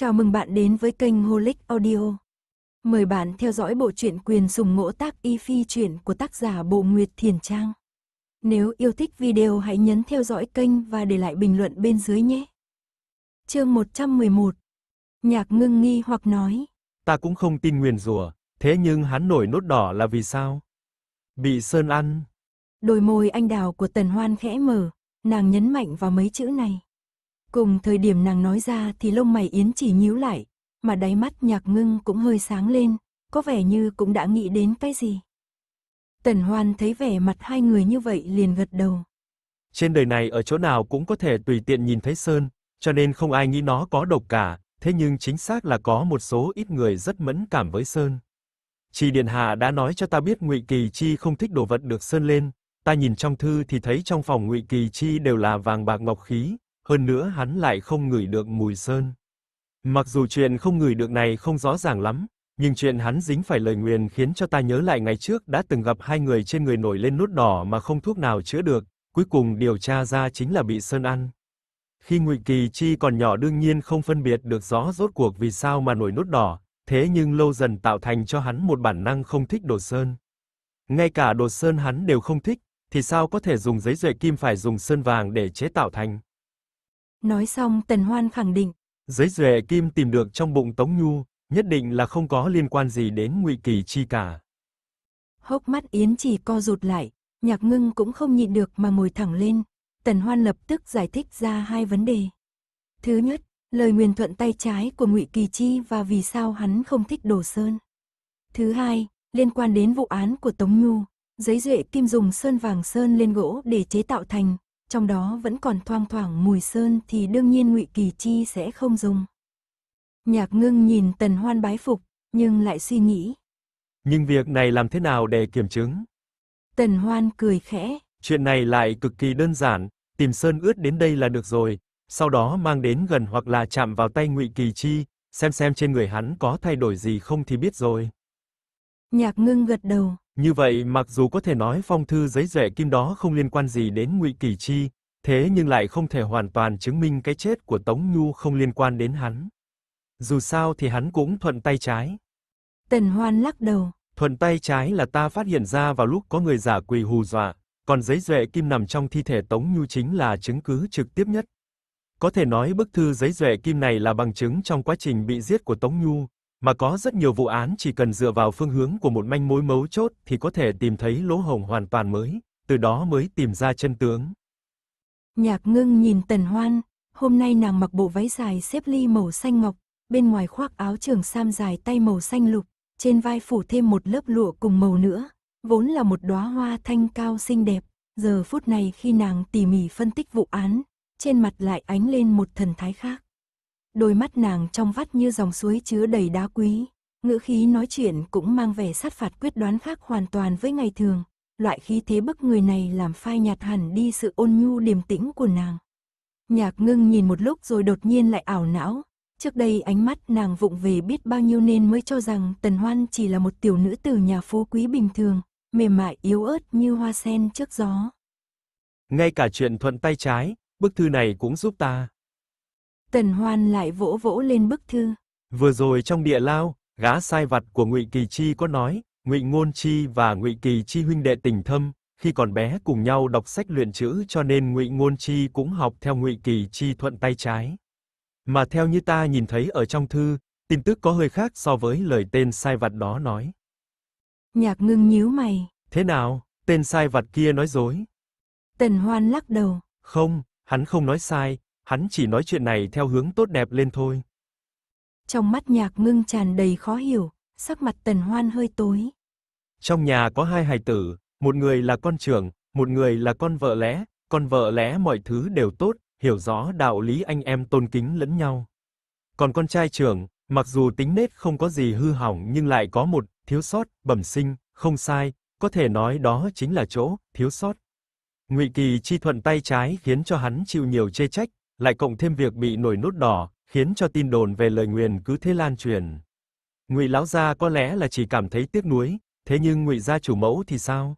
Chào mừng bạn đến với kênh Holic Audio. Mời bạn theo dõi bộ truyện quyền sùng ngỗ tác y phi truyện của tác giả Bộ Nguyệt Thiền Trang. Nếu yêu thích video hãy nhấn theo dõi kênh và để lại bình luận bên dưới nhé. Chương 111 Nhạc ngưng nghi hoặc nói Ta cũng không tin nguyền rủa, thế nhưng hắn nổi nốt đỏ là vì sao? Bị sơn ăn. Đôi môi anh đào của Tần Hoan khẽ mở, nàng nhấn mạnh vào mấy chữ này. Cùng thời điểm nàng nói ra thì lông mày Yến chỉ nhíu lại, mà đáy mắt nhạc ngưng cũng hơi sáng lên, có vẻ như cũng đã nghĩ đến cái gì. Tần Hoan thấy vẻ mặt hai người như vậy liền gật đầu. Trên đời này ở chỗ nào cũng có thể tùy tiện nhìn thấy sơn, cho nên không ai nghĩ nó có độc cả, thế nhưng chính xác là có một số ít người rất mẫn cảm với sơn. Chỉ Điện Hạ đã nói cho ta biết Ngụy Kỳ Chi không thích đồ vật được sơn lên, ta nhìn trong thư thì thấy trong phòng Ngụy Kỳ Chi đều là vàng bạc ngọc khí, hơn nữa hắn lại không ngửi được mùi sơn. Mặc dù chuyện không ngửi được này không rõ ràng lắm, nhưng chuyện hắn dính phải lời nguyền khiến cho ta nhớ lại ngày trước đã từng gặp hai người trên người nổi lên nốt đỏ mà không thuốc nào chữa được, cuối cùng điều tra ra chính là bị sơn ăn. Khi Ngụy Kỳ Chi còn nhỏ đương nhiên không phân biệt được rõ rốt cuộc vì sao mà nổi nốt đỏ, thế nhưng lâu dần tạo thành cho hắn một bản năng không thích đồ sơn. Ngay cả đồ sơn hắn đều không thích, thì sao có thể dùng giấy duệ kim phải dùng sơn vàng để chế tạo thành. Nói xong Tần Hoan khẳng định. Giấy duệ kim tìm được trong bụng Tống Nhu, nhất định là không có liên quan gì đến Ngụy Kỳ Chi cả. Hốc mắt Yến chỉ co rụt lại, nhạc ngưng cũng không nhịn được mà ngồi thẳng lên. Tần Hoan lập tức giải thích ra hai vấn đề. Thứ nhất, lời nguyền thuận tay trái của Ngụy Kỳ Chi và vì sao hắn không thích đồ sơn. Thứ hai, liên quan đến vụ án của Tống Nhu, giấy duệ kim dùng sơn vàng sơn lên gỗ để chế tạo thành, trong đó vẫn còn thoang thoảng mùi sơn thì đương nhiên Ngụy Kỳ Chi sẽ không dùng. Nhạc ngưng nhìn Tần Hoan bái phục, nhưng lại suy nghĩ. Nhưng việc này làm thế nào để kiểm chứng? Tần Hoan cười khẽ. Chuyện này lại cực kỳ đơn giản, tìm sơn ướt đến đây là được rồi, sau đó mang đến gần hoặc là chạm vào tay Ngụy Kỳ Chi, xem xem trên người hắn có thay đổi gì không thì biết rồi. Nhạc ngưng gật đầu. Như vậy mặc dù có thể nói phong thư giấy duệ kim đó không liên quan gì đến Ngụy Kỳ Chi, thế nhưng lại không thể hoàn toàn chứng minh cái chết của Tống Nhu không liên quan đến hắn. Dù sao thì hắn cũng thuận tay trái. Tần Hoan lắc đầu. Thuận tay trái là ta phát hiện ra vào lúc có người giả quỳ hù dọa, còn giấy duệ kim nằm trong thi thể Tống Nhu chính là chứng cứ trực tiếp nhất. Có thể nói bức thư giấy duệ kim này là bằng chứng trong quá trình bị giết của Tống Nhu, mà có rất nhiều vụ án chỉ cần dựa vào phương hướng của một manh mối mấu chốt thì có thể tìm thấy lỗ hổng hoàn toàn mới, từ đó mới tìm ra chân tướng. Nhạc ngưng nhìn Tần Hoan, hôm nay nàng mặc bộ váy dài xếp ly màu xanh ngọc, bên ngoài khoác áo trường sam dài tay màu xanh lục, trên vai phủ thêm một lớp lụa cùng màu nữa, vốn là một đóa hoa thanh cao xinh đẹp, giờ phút này khi nàng tỉ mỉ phân tích vụ án, trên mặt lại ánh lên một thần thái khác. Đôi mắt nàng trong vắt như dòng suối chứa đầy đá quý, ngữ khí nói chuyện cũng mang vẻ sát phạt quyết đoán khác hoàn toàn với ngày thường. Loại khí thế bức người này làm phai nhạt hẳn đi sự ôn nhu điềm tĩnh của nàng. Nhạc ngưng nhìn một lúc rồi đột nhiên lại ảo não. Trước đây ánh mắt nàng vụng về biết bao nhiêu nên mới cho rằng Tần Hoan chỉ là một tiểu nữ từ nhà phố quý bình thường, mềm mại yếu ớt như hoa sen trước gió. Ngay cả chuyện thuận tay trái, bức thư này cũng giúp ta. Tần Hoan lại vỗ vỗ lên bức thư. Vừa rồi trong địa lao, gã sai vặt của Ngụy Kỳ Chi có nói, Ngụy Ngôn Chi và Ngụy Kỳ Chi huynh đệ tình thâm, khi còn bé cùng nhau đọc sách luyện chữ cho nên Ngụy Ngôn Chi cũng học theo Ngụy Kỳ Chi thuận tay trái. Mà theo như ta nhìn thấy ở trong thư, tin tức có hơi khác so với lời tên sai vặt đó nói. Nhạc ngưng nhíu mày. Thế nào, tên sai vặt kia nói dối? Tần Hoan lắc đầu. Không, hắn không nói sai, hắn chỉ nói chuyện này theo hướng tốt đẹp lên thôi. Trong mắt nhạc ngưng tràn đầy khó hiểu, sắc mặt tần hoan hơi tối. Trong nhà có hai hài tử, một người là con trưởng, một người là con vợ lẽ, con vợ lẽ mọi thứ đều tốt, hiểu rõ đạo lý anh em tôn kính lẫn nhau. Còn con trai trưởng, mặc dù tính nết không có gì hư hỏng nhưng lại có một thiếu sót, bẩm sinh, không sai, có thể nói đó chính là chỗ thiếu sót. Ngụy Kỳ chi thuận tay trái khiến cho hắn chịu nhiều chê trách, lại cộng thêm việc bị nổi nốt đỏ, khiến cho tin đồn về lời nguyền cứ thế lan truyền. Ngụy lão gia có lẽ là chỉ cảm thấy tiếc nuối, thế nhưng Ngụy gia chủ mẫu thì sao?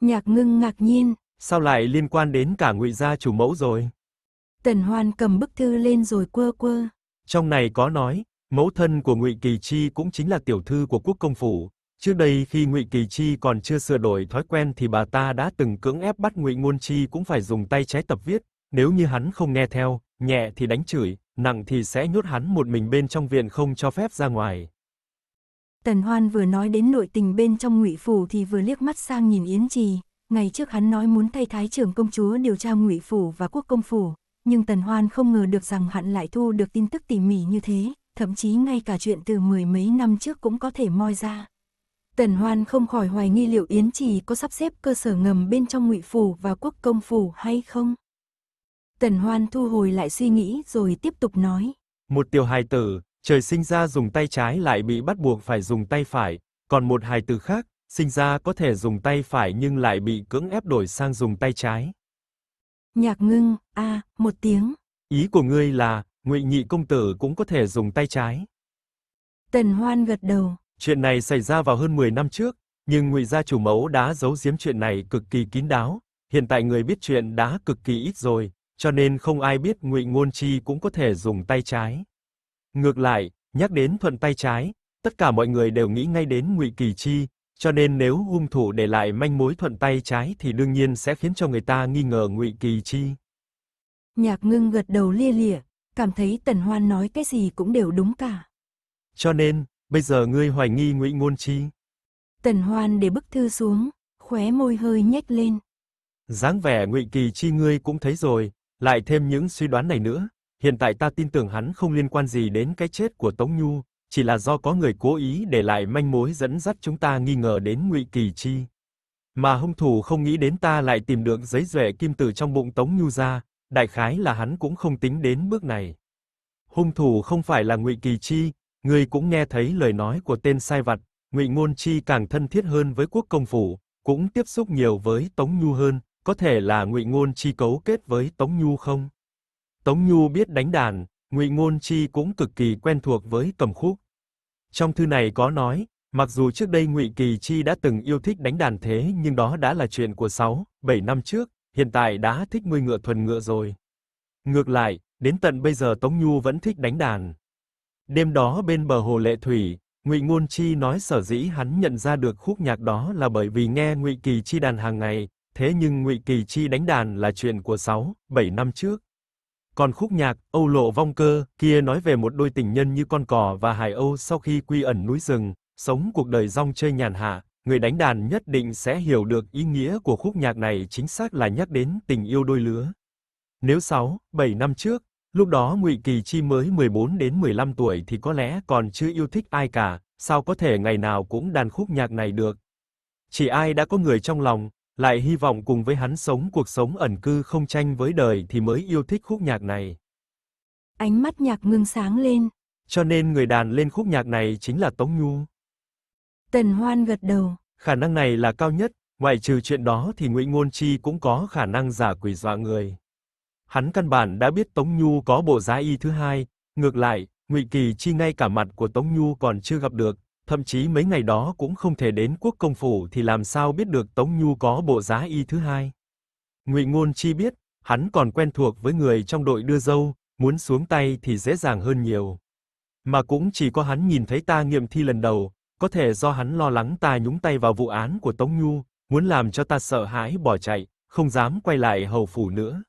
Nhạc Ngưng ngạc nhiên, sao lại liên quan đến cả Ngụy gia chủ mẫu rồi? Tần Hoan cầm bức thư lên rồi quơ quơ. Trong này có nói, mẫu thân của Ngụy Kỳ Chi cũng chính là tiểu thư của quốc công phủ. Trước đây khi Ngụy Kỳ Chi còn chưa sửa đổi thói quen thì bà ta đã từng cưỡng ép bắt Ngụy Ngôn Chi cũng phải dùng tay trái tập viết, nếu như hắn không nghe theo, nhẹ thì đánh chửi, nặng thì sẽ nhốt hắn một mình bên trong viện không cho phép ra ngoài. Tần Hoan vừa nói đến nội tình bên trong Ngụy phủ thì vừa liếc mắt sang nhìn Yến Trì, ngày trước hắn nói muốn thay thái trưởng công chúa điều tra Ngụy phủ và quốc công phủ, nhưng Tần Hoan không ngờ được rằng hắn lại thu được tin tức tỉ mỉ như thế, thậm chí ngay cả chuyện từ mười mấy năm trước cũng có thể moi ra. Tần Hoan không khỏi hoài nghi liệu Yến Trì có sắp xếp cơ sở ngầm bên trong Ngụy phủ và quốc công phủ hay không. Tần Hoan thu hồi lại suy nghĩ rồi tiếp tục nói. Một tiểu hài tử, trời sinh ra dùng tay trái lại bị bắt buộc phải dùng tay phải, còn một hài tử khác, sinh ra có thể dùng tay phải nhưng lại bị cưỡng ép đổi sang dùng tay trái. Nhạc ngưng, a một tiếng. Ý của ngươi là, ngụy nhị công tử cũng có thể dùng tay trái. Tần Hoan gật đầu. Chuyện này xảy ra vào hơn 10 năm trước, nhưng ngụy gia chủ mẫu đã giấu giếm chuyện này cực kỳ kín đáo. Hiện tại người biết chuyện đã cực kỳ ít rồi, cho nên không ai biết ngụy ngôn chi cũng có thể dùng tay trái. Ngược lại, nhắc đến thuận tay trái, tất cả mọi người đều nghĩ ngay đến ngụy kỳ chi, cho nên nếu hung thủ để lại manh mối thuận tay trái thì đương nhiên sẽ khiến cho người ta nghi ngờ ngụy kỳ chi. Nhạc ngưng gật đầu lia lịa, cảm thấy Tần Hoan nói cái gì cũng đều đúng cả. Cho nên, bây giờ ngươi hoài nghi ngụy ngôn chi. Tần Hoan để bức thư xuống, khóe môi hơi nhếch lên. dáng vẻ ngụy kỳ chi ngươi cũng thấy rồi, lại thêm những suy đoán này nữa, hiện tại ta tin tưởng hắn không liên quan gì đến cái chết của Tống Nhu, chỉ là do có người cố ý để lại manh mối dẫn dắt chúng ta nghi ngờ đến Ngụy Kỳ Chi. Mà hung thủ không nghĩ đến ta lại tìm được giấy rẻ kim tử trong bụng Tống Nhu ra, đại khái là hắn cũng không tính đến bước này. Hung thủ không phải là Ngụy Kỳ Chi, người cũng nghe thấy lời nói của tên sai vặt, Ngụy Ngôn Chi càng thân thiết hơn với quốc công phủ, cũng tiếp xúc nhiều với Tống Nhu hơn, có thể là Ngụy Ngôn Chi cấu kết với Tống Nhu không? Tống Nhu biết đánh đàn, Ngụy Ngôn Chi cũng cực kỳ quen thuộc với cầm khúc. Trong thư này có nói, mặc dù trước đây Ngụy Kỳ Chi đã từng yêu thích đánh đàn thế nhưng đó đã là chuyện của 6, 7 năm trước, hiện tại đã thích nuôi ngựa thuần ngựa rồi. Ngược lại, đến tận bây giờ Tống Nhu vẫn thích đánh đàn. Đêm đó bên bờ hồ Lệ Thủy, Ngụy Ngôn Chi nói sở dĩ hắn nhận ra được khúc nhạc đó là bởi vì nghe Ngụy Kỳ Chi đàn hàng ngày, thế nhưng Ngụy Kỳ Chi đánh đàn là chuyện của 6, 7 năm trước. Còn khúc nhạc Âu Lộ Vong Cơ kia nói về một đôi tình nhân như con cò và hải âu sau khi quy ẩn núi rừng, sống cuộc đời rong chơi nhàn hạ, người đánh đàn nhất định sẽ hiểu được ý nghĩa của khúc nhạc này chính xác là nhắc đến tình yêu đôi lứa. Nếu 6, 7 năm trước, lúc đó Ngụy Kỳ Chi mới 14 đến 15 tuổi thì có lẽ còn chưa yêu thích ai cả, sao có thể ngày nào cũng đàn khúc nhạc này được. Chỉ ai đã có người trong lòng, lại hy vọng cùng với hắn sống cuộc sống ẩn cư không tranh với đời thì mới yêu thích khúc nhạc này. Ánh mắt nhạc ngưng sáng lên. Cho nên người đàn lên khúc nhạc này chính là Tống Nhu. Tần Hoan gật đầu. Khả năng này là cao nhất, ngoại trừ chuyện đó thì Ngụy Ngôn Chi cũng có khả năng giả quỷ dọa người. Hắn căn bản đã biết Tống Nhu có bộ giá y thứ hai, ngược lại, Ngụy Kỳ Chi ngay cả mặt của Tống Nhu còn chưa gặp được, thậm chí mấy ngày đó cũng không thể đến quốc công phủ thì làm sao biết được Tống Nhu có bộ giá y thứ hai. Ngụy Ngôn Chi biết, hắn còn quen thuộc với người trong đội đưa dâu, muốn xuống tay thì dễ dàng hơn nhiều. Mà cũng chỉ có hắn nhìn thấy ta nghiệm thi lần đầu, có thể do hắn lo lắng ta nhúng tay vào vụ án của Tống Nhu, muốn làm cho ta sợ hãi bỏ chạy, không dám quay lại hầu phủ nữa.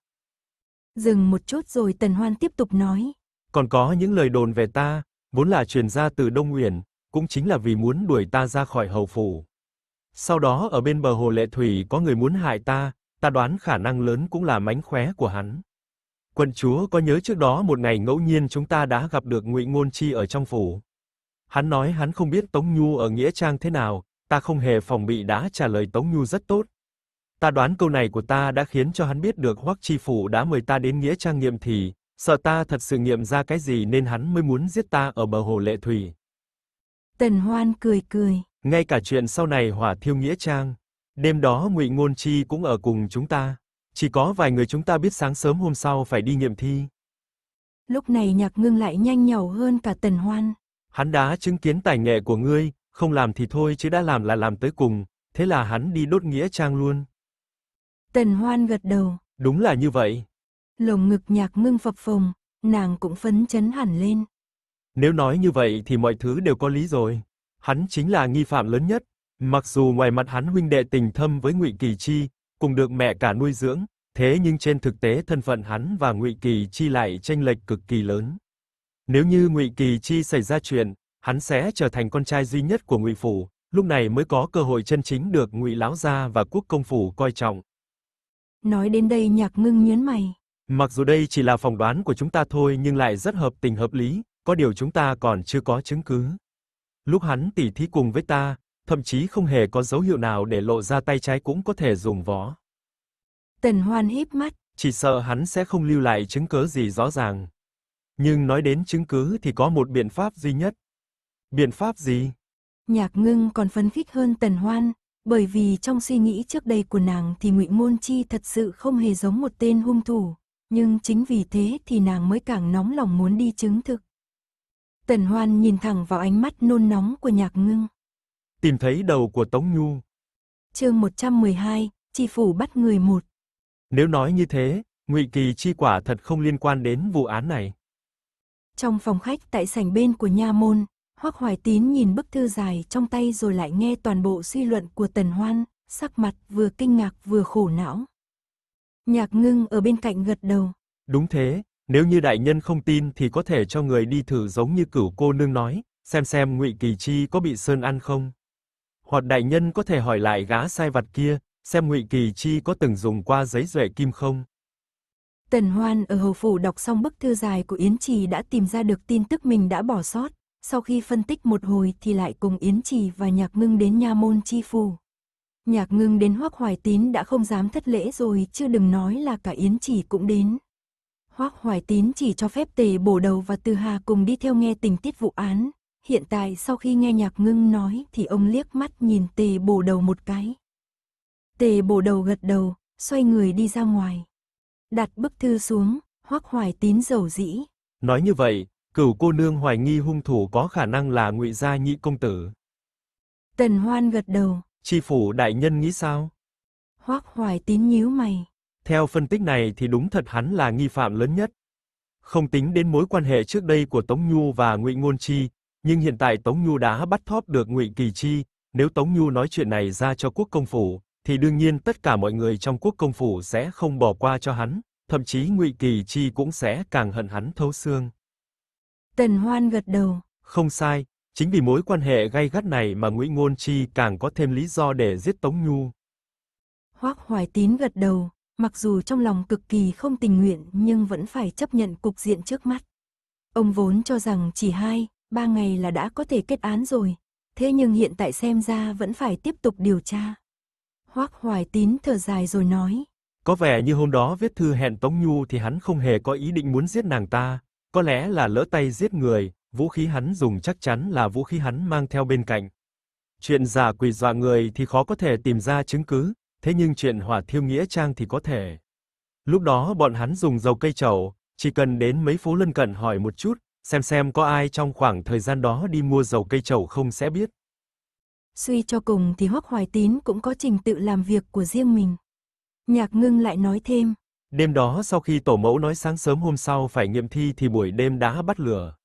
Dừng một chút rồi Tần Hoan tiếp tục nói. Còn có những lời đồn về ta, vốn là truyền ra từ Đông Uyển, cũng chính là vì muốn đuổi ta ra khỏi hầu phủ. Sau đó ở bên bờ hồ lệ thủy có người muốn hại ta, ta đoán khả năng lớn cũng là mánh khóe của hắn. Quận chúa có nhớ trước đó một ngày ngẫu nhiên chúng ta đã gặp được Ngụy Ngôn Chi ở trong phủ. Hắn nói hắn không biết Tống Nhu ở Nghĩa Trang thế nào, ta không hề phòng bị đã trả lời Tống Nhu rất tốt. Ta đoán câu này của ta đã khiến cho hắn biết được Hoắc Chi Phủ đã mời ta đến Nghĩa Trang nghiệm thì, sợ ta thật sự nghiệm ra cái gì nên hắn mới muốn giết ta ở bờ hồ lệ thủy. Tần Hoan cười cười. Ngay cả chuyện sau này hỏa thiêu nghĩa trang, đêm đó Ngụy Ngôn Chi cũng ở cùng chúng ta. Chỉ có vài người chúng ta biết sáng sớm hôm sau phải đi nghiệm thi. Lúc này nhạc ngưng lại nhanh nhảu hơn cả Tần Hoan. Hắn đã chứng kiến tài nghệ của ngươi, không làm thì thôi chứ đã làm là làm tới cùng, thế là hắn đi đốt nghĩa trang luôn. Tần Hoan gật đầu. Đúng là như vậy. Lồng ngực nhạc ngưng phập phồng, nàng cũng phấn chấn hẳn lên. Nếu nói như vậy thì mọi thứ đều có lý rồi. Hắn chính là nghi phạm lớn nhất. Mặc dù ngoài mặt hắn huynh đệ tình thâm với Ngụy Kỳ Chi, cùng được mẹ cả nuôi dưỡng, thế nhưng trên thực tế thân phận hắn và Ngụy Kỳ Chi lại chênh lệch cực kỳ lớn. Nếu như Ngụy Kỳ Chi xảy ra chuyện, hắn sẽ trở thành con trai duy nhất của Ngụy phủ, lúc này mới có cơ hội chân chính được Ngụy lão gia và Quốc công phủ coi trọng. Nói đến đây Nhạc Ngưng nhớn mày. Mặc dù đây chỉ là phỏng đoán của chúng ta thôi nhưng lại rất hợp tình hợp lý, có điều chúng ta còn chưa có chứng cứ. Lúc hắn tỉ thí cùng với ta, thậm chí không hề có dấu hiệu nào để lộ ra tay trái cũng có thể dùng võ. Tần Hoan híp mắt. Chỉ sợ hắn sẽ không lưu lại chứng cứ gì rõ ràng. Nhưng nói đến chứng cứ thì có một biện pháp duy nhất. Biện pháp gì? Nhạc ngưng còn phấn khích hơn Tần Hoan, bởi vì trong suy nghĩ trước đây của nàng thì Ngụy Môn Chi thật sự không hề giống một tên hung thủ, nhưng chính vì thế thì nàng mới càng nóng lòng muốn đi chứng thực. Tần Hoan nhìn thẳng vào ánh mắt nôn nóng của Nhạc Ngưng. Tìm thấy đầu của Tống Nhu. Chương 112, Chi phủ bắt người một. Nếu nói như thế, Ngụy Kỳ chi quả thật không liên quan đến vụ án này. Trong phòng khách tại sảnh bên của nha môn, Hoắc Hoài Tín nhìn bức thư dài trong tay rồi lại nghe toàn bộ suy luận của Tần Hoan, sắc mặt vừa kinh ngạc vừa khổ não. Nhạc Ngưng ở bên cạnh gật đầu. Đúng thế, nếu như đại nhân không tin thì có thể cho người đi thử giống như cửu cô nương nói, xem xem Ngụy Kỳ Chi có bị sơn ăn không. Hoặc đại nhân có thể hỏi lại gã sai vặt kia, xem Ngụy Kỳ Chi có từng dùng qua giấy duệ kim không. Tần Hoan ở hầu phủ đọc xong bức thư dài của Yến Trì đã tìm ra được tin tức mình đã bỏ sót, sau khi phân tích một hồi thì lại cùng Yến Trì và Nhạc Ngưng đến nha môn chi phủ. Nhạc Ngưng đến Hoắc Hoài Tín đã không dám thất lễ rồi, chưa đừng nói là cả Yến Trì cũng đến. Hoắc Hoài Tín chỉ cho phép Tề Bổ Đầu và Từ Hà cùng đi theo nghe tình tiết vụ án. Hiện tại sau khi nghe Nhạc Ngưng nói thì ông liếc mắt nhìn Tề Bổ Đầu một cái. Tề Bổ Đầu gật đầu, xoay người đi ra ngoài. Đặt bức thư xuống, Hoắc Hoài Tín dầu dĩ. Nói như vậy, cửu cô nương hoài nghi hung thủ có khả năng là Ngụy gia nhị công tử. Tần Hoan gật đầu. Chi phủ đại nhân nghĩ sao? Hoắc Hoài Tín nhíu mày. Theo phân tích này thì đúng thật hắn là nghi phạm lớn nhất. Không tính đến mối quan hệ trước đây của Tống Nhu và Ngụy Ngôn Chi, nhưng hiện tại Tống Nhu đã bắt thóp được Ngụy Kỳ Chi, nếu Tống Nhu nói chuyện này ra cho quốc công phủ, thì đương nhiên tất cả mọi người trong quốc công phủ sẽ không bỏ qua cho hắn, thậm chí Ngụy Kỳ Chi cũng sẽ càng hận hắn thấu xương. Tần Hoan gật đầu. Không sai, chính vì mối quan hệ gay gắt này mà Ngụy Ngôn Chi càng có thêm lý do để giết Tống Nhu. Hoắc Hoài Tín gật đầu, mặc dù trong lòng cực kỳ không tình nguyện nhưng vẫn phải chấp nhận cục diện trước mắt. Ông vốn cho rằng chỉ hai, ba ngày là đã có thể kết án rồi, thế nhưng hiện tại xem ra vẫn phải tiếp tục điều tra. Hoắc Hoài Tín thở dài rồi nói. Có vẻ như hôm đó viết thư hẹn Tống Nhu thì hắn không hề có ý định muốn giết nàng ta, có lẽ là lỡ tay giết người, vũ khí hắn dùng chắc chắn là vũ khí hắn mang theo bên cạnh. Chuyện giả quỷ dọa người thì khó có thể tìm ra chứng cứ, thế nhưng chuyện hỏa thiêu nghĩa trang thì có thể. Lúc đó bọn hắn dùng dầu cây trầu, chỉ cần đến mấy phố lân cận hỏi một chút, xem xem có ai trong khoảng thời gian đó đi mua dầu cây trầu không sẽ biết. Suy cho cùng thì Hoắc Hoài Tín cũng có trình tự làm việc của riêng mình. Nhạc ngưng lại nói thêm. Đêm đó sau khi tổ mẫu nói sáng sớm hôm sau phải nghiệm thi thì buổi đêm đã bắt lửa.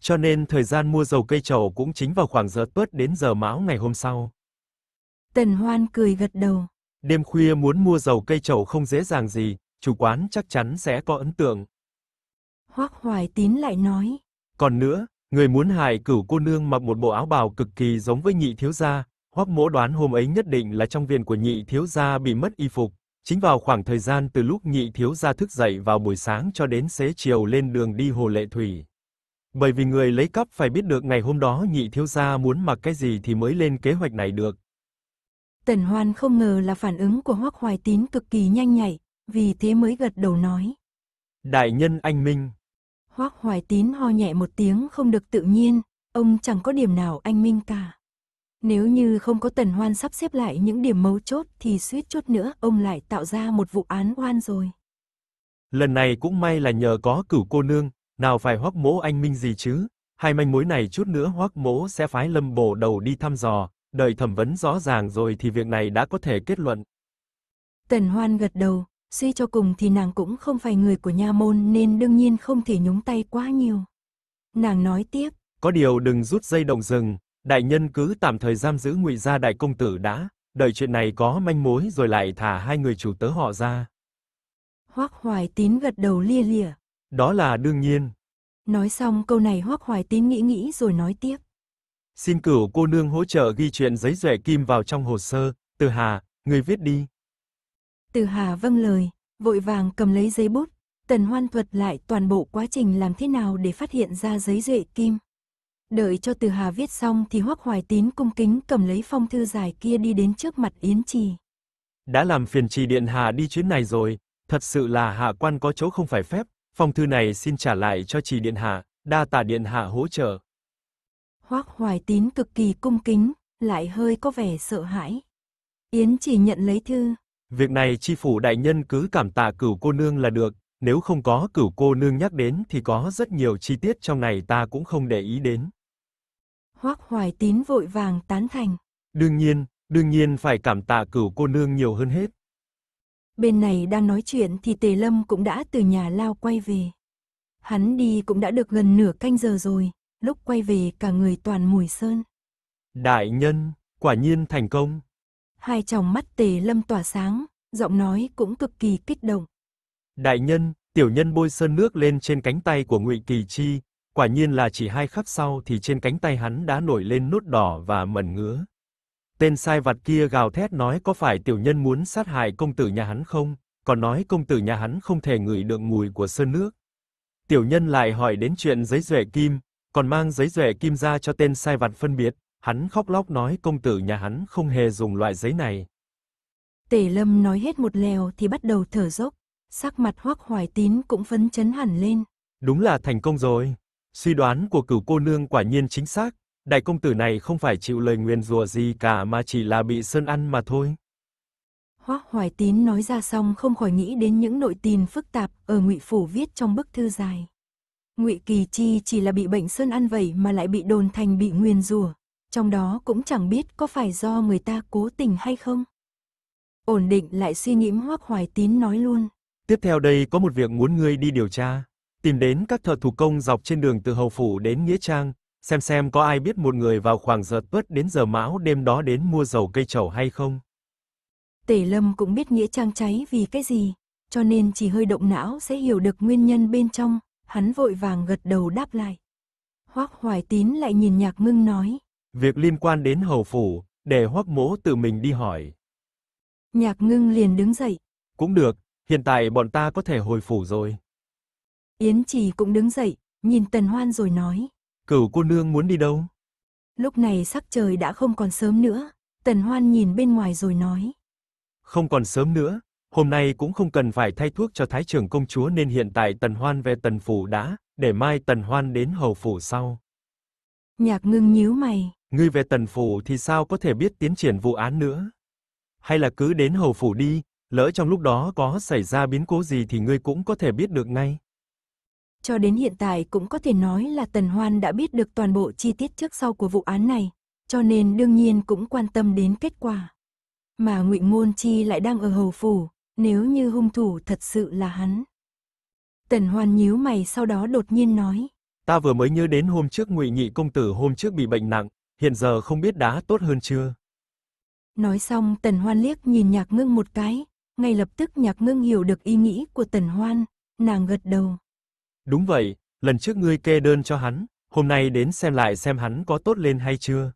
Cho nên thời gian mua dầu cây trầu cũng chính vào khoảng giờ tuất đến giờ mão ngày hôm sau. Tần Hoan cười gật đầu. Đêm khuya muốn mua dầu cây trầu không dễ dàng gì, chủ quán chắc chắn sẽ có ấn tượng. Hoắc Hoài Tín lại nói. Còn nữa, người muốn hại cửu cô nương mặc một bộ áo bào cực kỳ giống với nhị thiếu gia, Hoắc mỗ đoán hôm ấy nhất định là trong viện của nhị thiếu gia bị mất y phục, chính vào khoảng thời gian từ lúc nhị thiếu gia thức dậy vào buổi sáng cho đến xế chiều lên đường đi hồ lệ thủy. Bởi vì người lấy cắp phải biết được ngày hôm đó nhị thiếu gia muốn mặc cái gì thì mới lên kế hoạch này được. Tần Hoan không ngờ là phản ứng của Hoắc Hoài Tín cực kỳ nhanh nhạy, vì thế mới gật đầu nói. Đại nhân anh Minh. Hoắc Hoài Tín ho nhẹ một tiếng không được tự nhiên, ông chẳng có điểm nào anh Minh cả. Nếu như không có Tần Hoan sắp xếp lại những điểm mấu chốt thì suýt chút nữa ông lại tạo ra một vụ án oan rồi. Lần này cũng may là nhờ có cửu cô nương, nào phải hoắc mỗ anh minh gì chứ, hai manh mối này chút nữa hoắc mỗ sẽ phái lâm bổ đầu đi thăm dò, đợi thẩm vấn rõ ràng rồi thì việc này đã có thể kết luận. Tần Hoan gật đầu, suy cho cùng thì nàng cũng không phải người của nha môn nên đương nhiên không thể nhúng tay quá nhiều. Nàng nói tiếp, Có điều đừng rút dây động rừng, đại nhân cứ tạm thời giam giữ ngụy gia đại công tử đã, đợi chuyện này có manh mối rồi lại thả hai người chủ tớ họ ra. Hoắc Hoài Tín gật đầu lia lịa. Đó là đương nhiên. Nói xong câu này Hoắc Hoài Tín nghĩ nghĩ rồi nói tiếp. Xin cửu cô nương hỗ trợ ghi chuyện giấy duệ kim vào trong hồ sơ, Từ Hà, người viết đi. Từ Hà vâng lời, vội vàng cầm lấy giấy bút, Tần Hoan thuật lại toàn bộ quá trình làm thế nào để phát hiện ra giấy duệ kim. Đợi cho Từ Hà viết xong thì Hoắc Hoài Tín cung kính cầm lấy phong thư dài kia đi đến trước mặt Yến Trì. Đã làm phiền trì điện hạ đi chuyến này rồi, thật sự là hạ quan có chỗ không phải phép, phong thư này xin trả lại cho trì điện hạ, đa tạ điện hạ hỗ trợ. Hoắc Hoài Tín cực kỳ cung kính, lại hơi có vẻ sợ hãi. Yến Trì nhận lấy thư, Việc này chi phủ đại nhân cứ cảm tạ cửu cô nương là được, nếu không có cửu cô nương nhắc đến thì có rất nhiều chi tiết trong này ta cũng không để ý đến. Hoắc Hoài Tín vội vàng tán thành. Đương nhiên, đương nhiên phải cảm tạ cửu cô nương nhiều hơn hết. Bên này đang nói chuyện thì Tề Lâm cũng đã từ nhà lao quay về. Hắn đi cũng đã được gần nửa canh giờ rồi, lúc quay về cả người toàn mùi sơn. Đại nhân, quả nhiên thành công. Hai tròng mắt Tề Lâm tỏa sáng, giọng nói cũng cực kỳ kích động. Đại nhân, tiểu nhân bôi sơn nước lên trên cánh tay của Ngụy Kỳ Chi, quả nhiên là chỉ hai khắc sau thì trên cánh tay hắn đã nổi lên nốt đỏ và mẩn ngứa. Tên sai vặt kia gào thét nói có phải tiểu nhân muốn sát hại công tử nhà hắn không, còn nói công tử nhà hắn không thể ngửi được mùi của sơn nước. Tiểu nhân lại hỏi đến chuyện giấy duệ kim, còn mang giấy duệ kim ra cho tên sai vặt phân biệt, hắn khóc lóc nói công tử nhà hắn không hề dùng loại giấy này. Tề Lâm nói hết một lèo thì bắt đầu thở dốc, sắc mặt Hoắc Hoài Tín cũng phấn chấn hẳn lên. Đúng là thành công rồi. Suy đoán của cửu cô nương quả nhiên chính xác, đại công tử này không phải chịu lời nguyền rủa gì cả mà chỉ là bị sơn ăn mà thôi. Hoắc Hoài Tín nói ra xong không khỏi nghĩ đến những nội tình phức tạp ở Ngụy phủ viết trong bức thư dài. Ngụy Kỳ Chi chỉ là bị bệnh sơn ăn vậy mà lại bị đồn thành bị nguyền rủa, trong đó cũng chẳng biết có phải do người ta cố tình hay không. Ổn định lại suy nghĩ Hoắc Hoài Tín nói luôn. Tiếp theo đây có một việc muốn ngươi đi điều tra, tìm đến các thợ thủ công dọc trên đường từ Hầu Phủ đến Nghĩa Trang, xem xem có ai biết một người vào khoảng giờ tuất đến giờ mão đêm đó đến mua dầu cây trầu hay không. Tề Lâm cũng biết Nghĩa Trang cháy vì cái gì, cho nên chỉ hơi động não sẽ hiểu được nguyên nhân bên trong, hắn vội vàng gật đầu đáp lại. Hoắc Hoài Tín lại nhìn Nhạc Ngưng nói. Việc liên quan đến Hầu Phủ, để Hoắc Mỗ tự mình đi hỏi. Nhạc Ngưng liền đứng dậy. Cũng được, hiện tại bọn ta có thể hồi phủ rồi. Yến Trì cũng đứng dậy, nhìn Tần Hoan rồi nói. Cửu cô nương muốn đi đâu? Lúc này sắc trời đã không còn sớm nữa, Tần Hoan nhìn bên ngoài rồi nói. Không còn sớm nữa, hôm nay cũng không cần phải thay thuốc cho Thái trưởng công chúa nên hiện tại Tần Hoan về Tần Phủ đã, để mai Tần Hoan đến Hầu Phủ sau. Nhạc ngưng nhíu mày. Ngươi về Tần Phủ thì sao có thể biết tiến triển vụ án nữa? Hay là cứ đến Hầu Phủ đi, lỡ trong lúc đó có xảy ra biến cố gì thì ngươi cũng có thể biết được ngay. Cho đến hiện tại cũng có thể nói là Tần Hoan đã biết được toàn bộ chi tiết trước sau của vụ án này, cho nên đương nhiên cũng quan tâm đến kết quả. Mà Ngụy Ngôn Chi lại đang ở hầu phủ, nếu như hung thủ thật sự là hắn. Tần Hoan nhíu mày sau đó đột nhiên nói. Ta vừa mới nhớ đến hôm trước Ngụy Nhị công tử hôm trước bị bệnh nặng, hiện giờ không biết đã tốt hơn chưa. Nói xong Tần Hoan liếc nhìn Nhạc Ngưng một cái, ngay lập tức Nhạc Ngưng hiểu được ý nghĩ của Tần Hoan, nàng gật đầu. Đúng vậy, lần trước ngươi kê đơn cho hắn, hôm nay đến xem lại xem hắn có tốt lên hay chưa.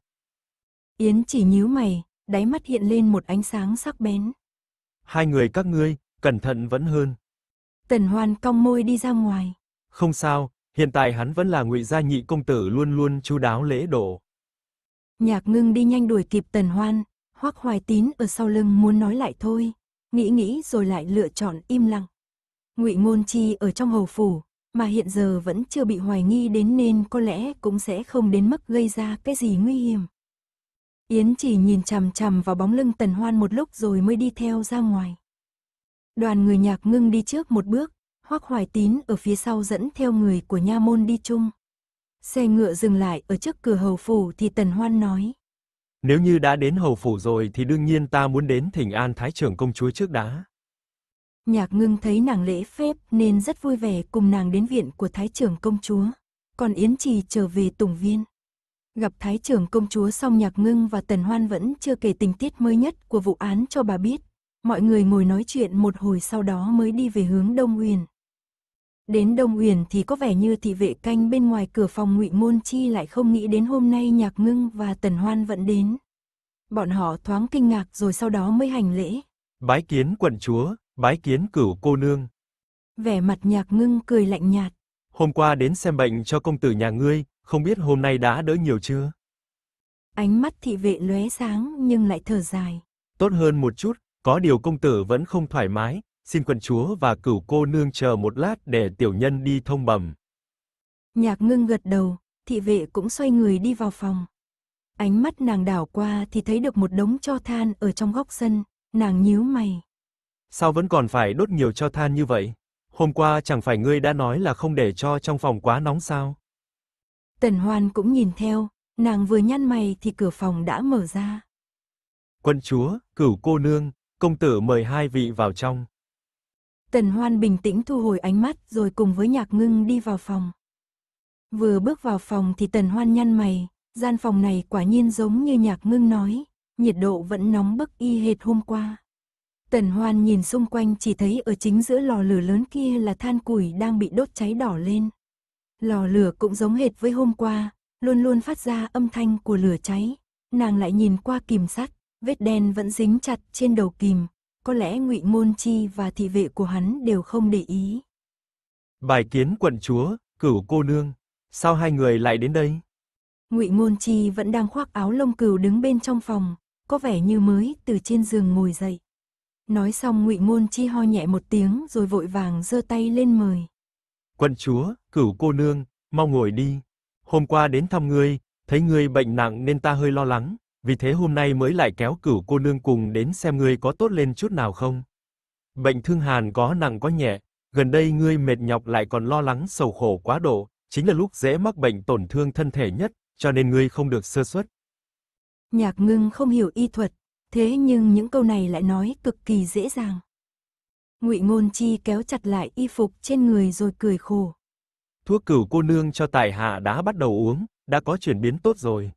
Yến chỉ nhíu mày, đáy mắt hiện lên một ánh sáng sắc bén. Hai người các ngươi, cẩn thận vẫn hơn. Tần Hoan cong môi đi ra ngoài. Không sao, hiện tại hắn vẫn là ngụy gia nhị công tử luôn luôn chu đáo lễ độ. Nhạc ngưng đi nhanh đuổi kịp Tần Hoan, Hoắc Hoài Tín ở sau lưng muốn nói lại thôi, nghĩ nghĩ rồi lại lựa chọn im lặng. Ngụy Ngôn Chi ở trong hầu phủ, mà hiện giờ vẫn chưa bị hoài nghi đến nên có lẽ cũng sẽ không đến mức gây ra cái gì nguy hiểm. Yến chỉ nhìn chằm chằm vào bóng lưng Tần Hoan một lúc rồi mới đi theo ra ngoài. Đoàn người nhạc ngưng đi trước một bước, Hoắc Hoài Tín ở phía sau dẫn theo người của nha môn đi chung. Xe ngựa dừng lại ở trước cửa hầu phủ thì Tần Hoan nói. Nếu như đã đến hầu phủ rồi thì đương nhiên ta muốn đến thỉnh an thái trưởng công chúa trước đã. Nhạc ngưng thấy nàng lễ phép nên rất vui vẻ cùng nàng đến viện của thái trưởng công chúa. còn Yến Trì trở về Tùng Viên. Gặp Thái trưởng công chúa xong Nhạc Ngưng và Tần Hoan vẫn chưa kể tình tiết mới nhất của vụ án cho bà biết. Mọi người ngồi nói chuyện một hồi sau đó mới đi về hướng Đông Huyền. Đến Đông Huyền thì có vẻ như thị vệ canh bên ngoài cửa phòng Ngụy Môn Chi lại không nghĩ đến hôm nay Nhạc Ngưng và Tần Hoan vẫn đến. Bọn họ thoáng kinh ngạc rồi sau đó mới hành lễ. Bái kiến quận chúa, bái kiến cửu cô nương. Vẻ mặt Nhạc Ngưng cười lạnh nhạt. Hôm qua đến xem bệnh cho công tử nhà ngươi, không biết hôm nay đã đỡ nhiều chưa? Ánh mắt thị vệ lóe sáng nhưng lại thở dài. Tốt hơn một chút, có điều công tử vẫn không thoải mái, xin quận chúa và cửu cô nương chờ một lát để tiểu nhân đi thông bẩm. Nhạc ngưng gật đầu, thị vệ cũng xoay người đi vào phòng. Ánh mắt nàng đảo qua thì thấy được một đống cho than ở trong góc sân, nàng nhíu mày. Sao vẫn còn phải đốt nhiều cho than như vậy? Hôm qua chẳng phải ngươi đã nói là không để cho trong phòng quá nóng sao? Tần Hoan cũng nhìn theo, nàng vừa nhăn mày thì cửa phòng đã mở ra. Quân chúa, cửu cô nương, công tử mời hai vị vào trong. Tần Hoan bình tĩnh thu hồi ánh mắt rồi cùng với nhạc ngưng đi vào phòng. Vừa bước vào phòng thì Tần Hoan nhăn mày, gian phòng này quả nhiên giống như nhạc ngưng nói, nhiệt độ vẫn nóng bức y hệt hôm qua. Tần Hoan nhìn xung quanh chỉ thấy ở chính giữa lò lửa lớn kia là than củi đang bị đốt cháy đỏ lên. Lò lửa cũng giống hệt với hôm qua, luôn luôn phát ra âm thanh của lửa cháy. Nàng lại nhìn qua kìm sắt, vết đen vẫn dính chặt trên đầu kìm, có lẽ Ngụy Môn Chi và thị vệ của hắn đều không để ý. Bài kiến quận chúa, cửu cô nương, sao hai người lại đến đây? Ngụy Môn Chi vẫn đang khoác áo lông cừu đứng bên trong phòng, có vẻ như mới từ trên giường ngồi dậy. Nói xong Ngụy Môn Chi ho nhẹ một tiếng rồi vội vàng giơ tay lên mời. Quận chúa, cửu cô nương, mau ngồi đi. Hôm qua đến thăm ngươi, thấy ngươi bệnh nặng nên ta hơi lo lắng, vì thế hôm nay mới lại kéo cửu cô nương cùng đến xem ngươi có tốt lên chút nào không. Bệnh thương hàn có nặng có nhẹ, gần đây ngươi mệt nhọc lại còn lo lắng sầu khổ quá độ, chính là lúc dễ mắc bệnh tổn thương thân thể nhất, cho nên ngươi không được sơ suất. Nhạc ngưng không hiểu y thuật, thế nhưng những câu này lại nói cực kỳ dễ dàng. Ngụy Ngôn Chi kéo chặt lại y phục trên người rồi cười khổ. Thuốc cửu cô nương cho tại hạ đã bắt đầu uống, đã có chuyển biến tốt rồi.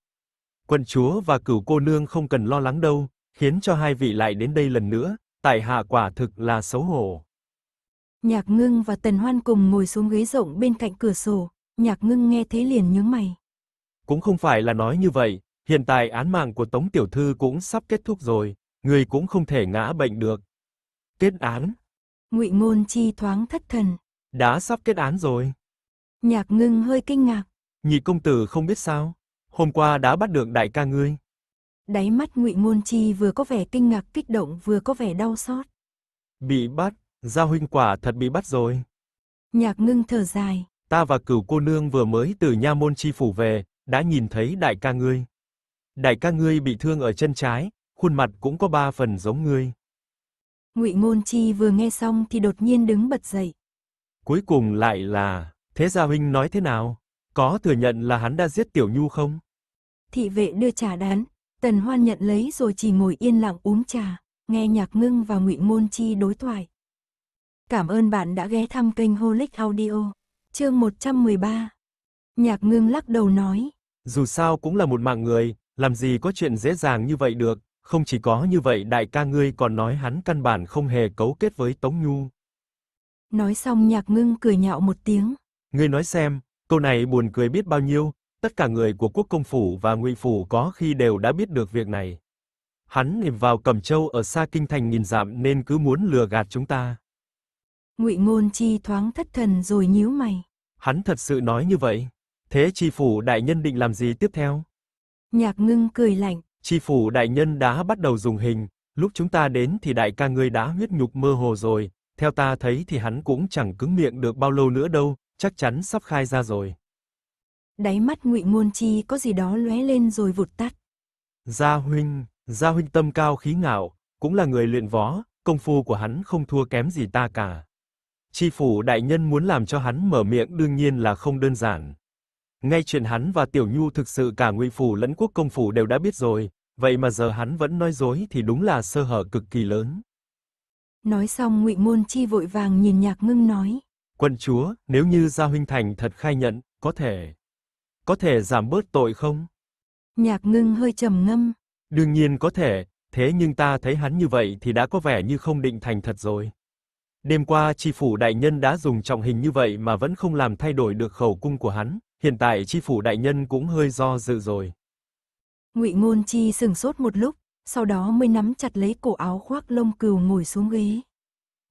Quân chúa và cửu cô nương không cần lo lắng đâu, khiến cho hai vị lại đến đây lần nữa, tại hạ quả thực là xấu hổ. Nhạc ngưng và tần hoan cùng ngồi xuống ghế rộng bên cạnh cửa sổ, nhạc ngưng nghe thế liền nhướng mày. Cũng không phải là nói như vậy, hiện tại án mạng của Tống Tiểu Thư cũng sắp kết thúc rồi, người cũng không thể ngã bệnh được. Kết án? Ngụy Ngôn Chi thoáng thất thần. Đã sắp kết án rồi. Nhạc ngưng hơi kinh ngạc. Nhị công tử không biết sao, hôm qua đã bắt được đại ca ngươi. Đáy mắt ngụy Ngôn Chi vừa có vẻ kinh ngạc kích động vừa có vẻ đau xót. Bị bắt, gia huynh quả thật bị bắt rồi. Nhạc ngưng thở dài. Ta và cửu cô nương vừa mới từ nha môn chi phủ về, đã nhìn thấy đại ca ngươi. Đại ca ngươi bị thương ở chân trái, khuôn mặt cũng có ba phần giống ngươi. Ngụy Ngôn Chi vừa nghe xong thì đột nhiên đứng bật dậy. Cuối cùng lại là, thế gia huynh nói thế nào? Có thừa nhận là hắn đã giết Tiểu Nhu không? Thị vệ đưa trà đán, Tần Hoan nhận lấy rồi chỉ ngồi yên lặng uống trà, nghe nhạc ngưng và Ngụy Ngôn Chi đối thoại. Cảm ơn bạn đã ghé thăm kênh Holic Audio. Chương 113. Nhạc ngưng lắc đầu nói. Dù sao cũng là một mạng người, làm gì có chuyện dễ dàng như vậy được, không chỉ có như vậy đại ca ngươi còn nói hắn căn bản không hề cấu kết với Tống Nhu. Nói xong nhạc ngưng cười nhạo một tiếng. Ngươi nói xem, câu này buồn cười biết bao nhiêu, tất cả người của quốc công phủ và ngụy phủ có khi đều đã biết được việc này. Hắn niệm vào Cẩm Châu ở xa kinh thành nghìn dặm nên cứ muốn lừa gạt chúng ta. Ngụy Ngôn Chi thoáng thất thần rồi nhíu mày. Hắn thật sự nói như vậy? Thế chi phủ đại nhân định làm gì tiếp theo? Nhạc ngưng cười lạnh. Chi phủ đại nhân đã bắt đầu dùng hình, lúc chúng ta đến thì đại ca ngươi đã huyết nhục mơ hồ rồi, theo ta thấy thì hắn cũng chẳng cứng miệng được bao lâu nữa đâu, chắc chắn sắp khai ra rồi. Đáy mắt Ngụy Ngôn Chi có gì đó lóe lên rồi vụt tắt. Gia huynh, Gia huynh tâm cao khí ngạo, cũng là người luyện võ, công phu của hắn không thua kém gì ta cả. Chi phủ đại nhân muốn làm cho hắn mở miệng đương nhiên là không đơn giản. Ngay chuyện hắn và Tiểu Nhu thực sự cả ngụy phủ lẫn quốc công phủ đều đã biết rồi, vậy mà giờ hắn vẫn nói dối thì đúng là sơ hở cực kỳ lớn. Nói xong ngụy Môn Chi vội vàng nhìn nhạc ngưng nói. Quận chúa, nếu như Gia Huynh Thành thật khai nhận, có thể... Có thể giảm bớt tội không? Nhạc ngưng hơi trầm ngâm. Đương nhiên có thể, thế nhưng ta thấy hắn như vậy thì đã có vẻ như không định thành thật rồi. Đêm qua chi phủ đại nhân đã dùng trọng hình như vậy mà vẫn không làm thay đổi được khẩu cung của hắn, hiện tại chi phủ đại nhân cũng hơi do dự rồi. Ngụy Ngôn Chi sừng sốt một lúc, sau đó mới nắm chặt lấy cổ áo khoác lông cừu ngồi xuống ghế.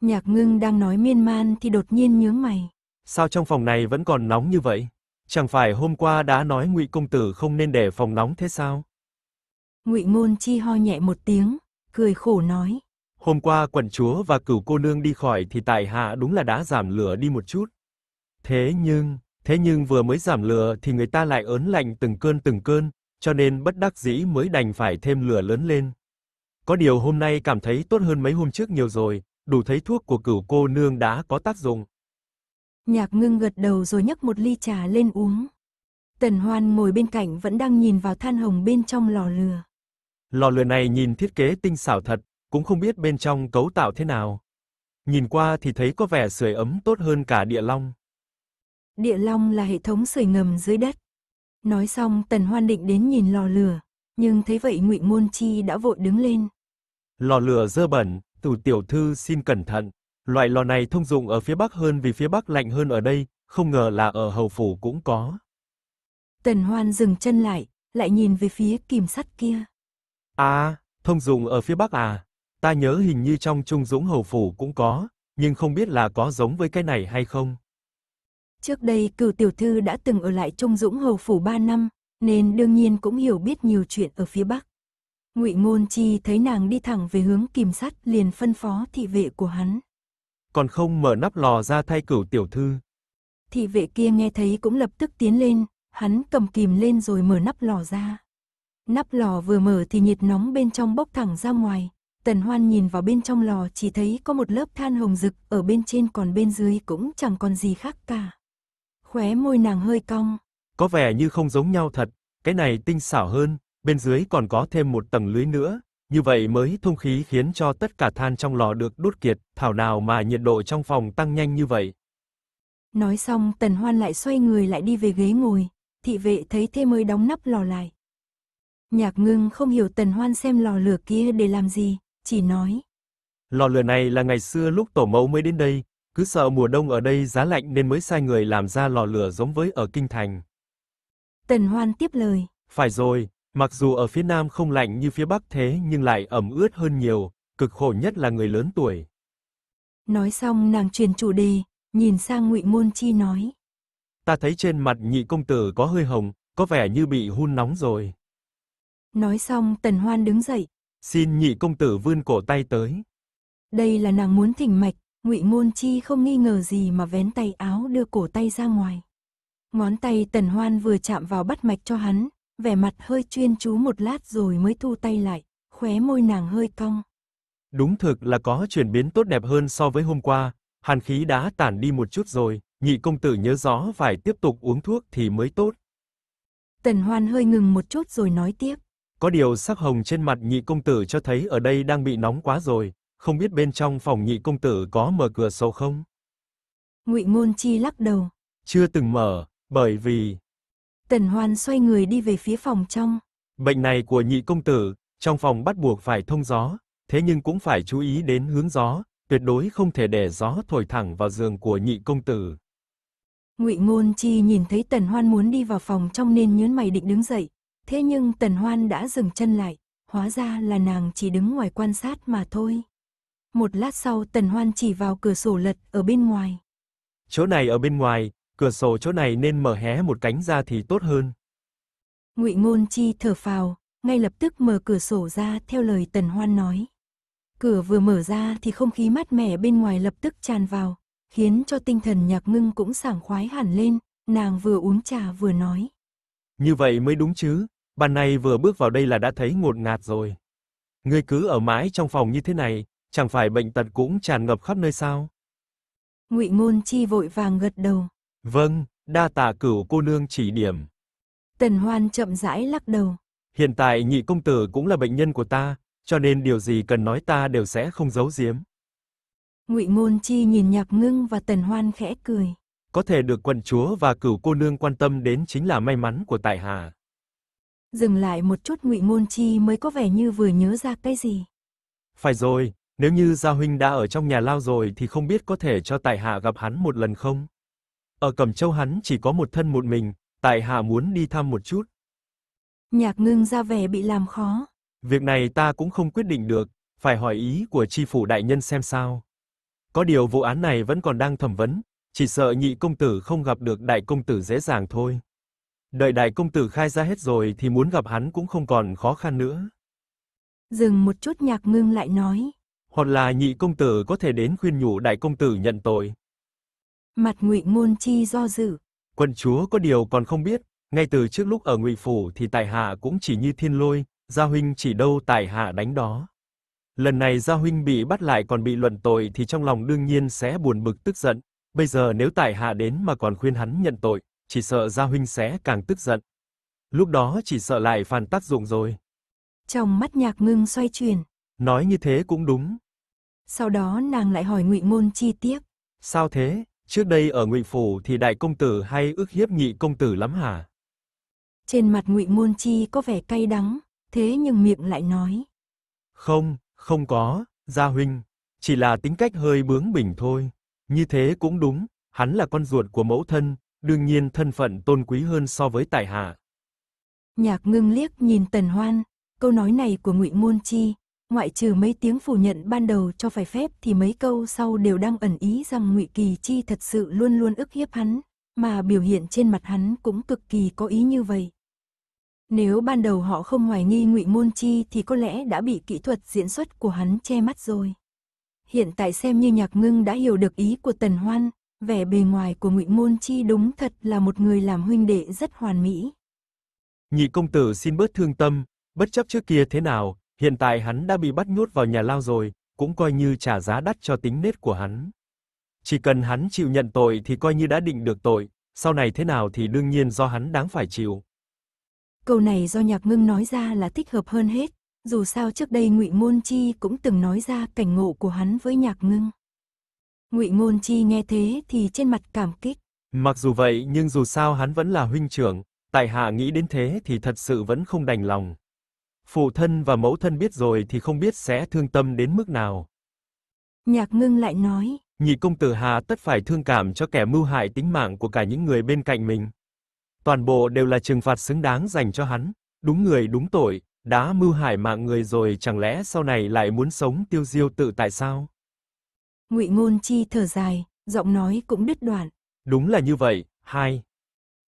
Nhạc ngưng đang nói miên man thì đột nhiên nhướng mày. Sao trong phòng này vẫn còn nóng như vậy? Chẳng phải hôm qua đã nói Ngụy công tử không nên để phòng nóng thế sao? Ngụy Ngôn Chi ho nhẹ một tiếng, cười khổ nói. Hôm qua quận chúa và cửu cô nương đi khỏi thì tại hạ đúng là đã giảm lửa đi một chút. Thế nhưng, thế nhưng vừa mới giảm lửa thì người ta lại ớn lạnh từng cơn từng cơn, cho nên bất đắc dĩ mới đành phải thêm lửa lớn lên. Có điều hôm nay cảm thấy tốt hơn mấy hôm trước nhiều rồi, đủ thấy thuốc của cửu cô nương đã có tác dụng. Nhạc ngưng gật đầu rồi nhấc một ly trà lên uống. Tần Hoan ngồi bên cạnh vẫn đang nhìn vào than hồng bên trong lò lửa. Lò lửa này nhìn thiết kế tinh xảo thật, cũng không biết bên trong cấu tạo thế nào. Nhìn qua thì thấy có vẻ sưởi ấm tốt hơn cả địa long. Địa long là hệ thống sưởi ngầm dưới đất. Nói xong Tần Hoan định đến nhìn lò lửa, nhưng thấy vậy Ngụy Ngôn Chi đã vội đứng lên. Lò lửa dơ bẩn, tù tiểu thư xin cẩn thận. Loại lò này thông dụng ở phía Bắc hơn vì phía Bắc lạnh hơn ở đây, không ngờ là ở hầu phủ cũng có. Tần Hoan dừng chân lại, lại nhìn về phía kìm sắt kia. À, thông dụng ở phía Bắc à? Ta nhớ hình như trong Trung Dũng hầu phủ cũng có, nhưng không biết là có giống với cái này hay không. Trước đây cửu tiểu thư đã từng ở lại Trung Dũng hầu phủ 3 năm, nên đương nhiên cũng hiểu biết nhiều chuyện ở phía Bắc. Ngụy Ngôn Chi thấy nàng đi thẳng về hướng kìm sắt liền phân phó thị vệ của hắn. Còn không mở nắp lò ra thay cửu tiểu thư. Thị vệ kia nghe thấy cũng lập tức tiến lên, hắn cầm kìm lên rồi mở nắp lò ra. Nắp lò vừa mở thì nhiệt nóng bên trong bốc thẳng ra ngoài. Tần Hoan nhìn vào bên trong lò chỉ thấy có một lớp than hồng rực ở bên trên còn bên dưới cũng chẳng còn gì khác cả. Khóe môi nàng hơi cong. Có vẻ như không giống nhau thật, cái này tinh xảo hơn, bên dưới còn có thêm một tầng lưới nữa, như vậy mới thông khí khiến cho tất cả than trong lò được đốt kiệt, thảo nào mà nhiệt độ trong phòng tăng nhanh như vậy. Nói xong Tần Hoan lại xoay người lại đi về ghế ngồi, thị vệ thấy thế mới đóng nắp lò lại. Nhạc ngưng không hiểu Tần Hoan xem lò lửa kia để làm gì, chỉ nói. Lò lửa này là ngày xưa lúc tổ mẫu mới đến đây, cứ sợ mùa đông ở đây giá lạnh nên mới sai người làm ra lò lửa giống với ở Kinh Thành. Tần Hoan tiếp lời. Phải rồi, mặc dù ở phía Nam không lạnh như phía Bắc thế nhưng lại ẩm ướt hơn nhiều, cực khổ nhất là người lớn tuổi. Nói xong nàng truyền chủ đề, nhìn sang Ngụy Môn Chi nói. Ta thấy trên mặt nhị công tử có hơi hồng, có vẻ như bị hun nóng rồi. Nói xong Tần Hoan đứng dậy. Xin nhị công tử vươn cổ tay tới. Đây là nàng muốn thỉnh mạch, Ngụy Ngôn Chi không nghi ngờ gì mà vén tay áo đưa cổ tay ra ngoài. Ngón tay Tần Hoan vừa chạm vào bắt mạch cho hắn, vẻ mặt hơi chuyên chú một lát rồi mới thu tay lại, khóe môi nàng hơi cong. Đúng thực là có chuyển biến tốt đẹp hơn so với hôm qua, hàn khí đã tản đi một chút rồi, nhị công tử nhớ rõ phải tiếp tục uống thuốc thì mới tốt. Tần Hoan hơi ngừng một chút rồi nói tiếp. Có điều sắc hồng trên mặt nhị công tử cho thấy ở đây đang bị nóng quá rồi, không biết bên trong phòng nhị công tử có mở cửa sổ không? Ngụy Ngôn Chi lắc đầu. Chưa từng mở, bởi vì... Tần Hoan xoay người đi về phía phòng trong. Bệnh này của nhị công tử, trong phòng bắt buộc phải thông gió, thế nhưng cũng phải chú ý đến hướng gió, tuyệt đối không thể để gió thổi thẳng vào giường của nhị công tử. Ngụy Ngôn Chi nhìn thấy Tần Hoan muốn đi vào phòng trong nên nhớn mày định đứng dậy, thế nhưng Tần Hoan đã dừng chân lại, hóa ra là nàng chỉ đứng ngoài quan sát mà thôi. Một lát sau Tần Hoan chỉ vào cửa sổ lật ở bên ngoài. Chỗ này ở bên ngoài, cửa sổ chỗ này nên mở hé một cánh ra thì tốt hơn. Ngụy Ngôn Chi thở phào, ngay lập tức mở cửa sổ ra theo lời Tần Hoan nói. Cửa vừa mở ra thì không khí mát mẻ bên ngoài lập tức tràn vào, khiến cho tinh thần nhạc ngưng cũng sảng khoái hẳn lên, nàng vừa uống trà vừa nói. Như vậy mới đúng chứ, ban này vừa bước vào đây là đã thấy ngột ngạt rồi. Ngươi cứ ở mãi trong phòng như thế này, chẳng phải bệnh tật cũng tràn ngập khắp nơi sao? Ngụy Ngôn Chi vội vàng gật đầu. Vâng, đa tạ cửu cô nương chỉ điểm. Tần Hoan chậm rãi lắc đầu. Hiện tại nhị công tử cũng là bệnh nhân của ta, cho nên điều gì cần nói ta đều sẽ không giấu giếm. Ngụy Ngôn Chi nhìn Nhạc Ngưng và Tần Hoan khẽ cười. Có thể được quận chúa và cửu cô nương quan tâm đến chính là may mắn của tại hạ. Dừng lại một chút Ngụy Ngôn Chi mới có vẻ như vừa nhớ ra cái gì. Phải rồi, nếu như Gia Huynh đã ở trong nhà lao rồi thì không biết có thể cho tại hạ gặp hắn một lần không? Ở Cẩm Châu hắn chỉ có một thân một mình, tại hạ muốn đi thăm một chút. Nhạc ngưng ra vẻ bị làm khó. Việc này ta cũng không quyết định được, phải hỏi ý của tri phủ đại nhân xem sao. Có điều vụ án này vẫn còn đang thẩm vấn, chỉ sợ nhị công tử không gặp được đại công tử dễ dàng thôi. Đợi đại công tử khai ra hết rồi thì muốn gặp hắn cũng không còn khó khăn nữa. Dừng một chút nhạc ngưng lại nói. Hoặc là nhị công tử có thể đến khuyên nhủ đại công tử nhận tội. Mặt ngụy ngôn chi do dự. Quân chúa có điều còn không biết, ngay từ trước lúc ở ngụy phủ thì tại hạ cũng chỉ như thiên lôi, gia huynh chỉ đâu tại hạ đánh đó. Lần này gia huynh bị bắt lại còn bị luận tội thì trong lòng đương nhiên sẽ buồn bực tức giận, bây giờ nếu tại hạ đến mà còn khuyên hắn nhận tội, chỉ sợ gia huynh sẽ càng tức giận. Lúc đó chỉ sợ lại phản tác dụng rồi. Trong mắt nhạc ngưng xoay chuyển. Nói như thế cũng đúng. Sau đó nàng lại hỏi ngụy ngôn chi tiếp. Sao thế? Trước đây ở ngụy phủ thì đại công tử hay ức hiếp nhị công tử lắm hả? Trên mặt ngụy ngôn chi có vẻ cay đắng, thế nhưng miệng lại nói. Không, không có, gia huynh, chỉ là tính cách hơi bướng bỉnh thôi. Như thế cũng đúng, hắn là con ruột của mẫu thân, đương nhiên thân phận tôn quý hơn so với tại hạ. Nhạc ngưng liếc nhìn tần hoan, câu nói này của ngụy Ngôn Chi, ngoại trừ mấy tiếng phủ nhận ban đầu cho phải phép thì mấy câu sau đều đang ẩn ý rằng ngụy Kỳ Chi thật sự luôn luôn ức hiếp hắn, mà biểu hiện trên mặt hắn cũng cực kỳ có ý như vậy. Nếu ban đầu họ không hoài nghi ngụy Môn Chi thì có lẽ đã bị kỹ thuật diễn xuất của hắn che mắt rồi. Hiện tại xem như nhạc ngưng đã hiểu được ý của Tần Hoan, vẻ bề ngoài của ngụy Môn Chi đúng thật là một người làm huynh đệ rất hoàn mỹ. Nhị công tử xin bớt thương tâm, bất chấp trước kia thế nào, hiện tại hắn đã bị bắt nhốt vào nhà lao rồi, cũng coi như trả giá đắt cho tính nết của hắn. Chỉ cần hắn chịu nhận tội thì coi như đã định được tội, sau này thế nào thì đương nhiên do hắn đáng phải chịu. Câu này do Nhạc Ngưng nói ra là thích hợp hơn hết, dù sao trước đây Ngụy Ngôn Chi cũng từng nói ra cảnh ngộ của hắn với Nhạc Ngưng. Ngụy Ngôn Chi nghe thế thì trên mặt cảm kích. Mặc dù vậy nhưng dù sao hắn vẫn là huynh trưởng, tại hạ nghĩ đến thế thì thật sự vẫn không đành lòng. Phụ thân và mẫu thân biết rồi thì không biết sẽ thương tâm đến mức nào. Nhạc Ngưng lại nói. Nhị công tử Hà tất phải thương cảm cho kẻ mưu hại tính mạng của cả những người bên cạnh mình. Toàn bộ đều là trừng phạt xứng đáng dành cho hắn, đúng người đúng tội, đã mưu hại mạng người rồi chẳng lẽ sau này lại muốn sống tiêu diêu tự tại sao? Ngụy Ngôn Chi thở dài, giọng nói cũng đứt đoạn. Đúng là như vậy, hai.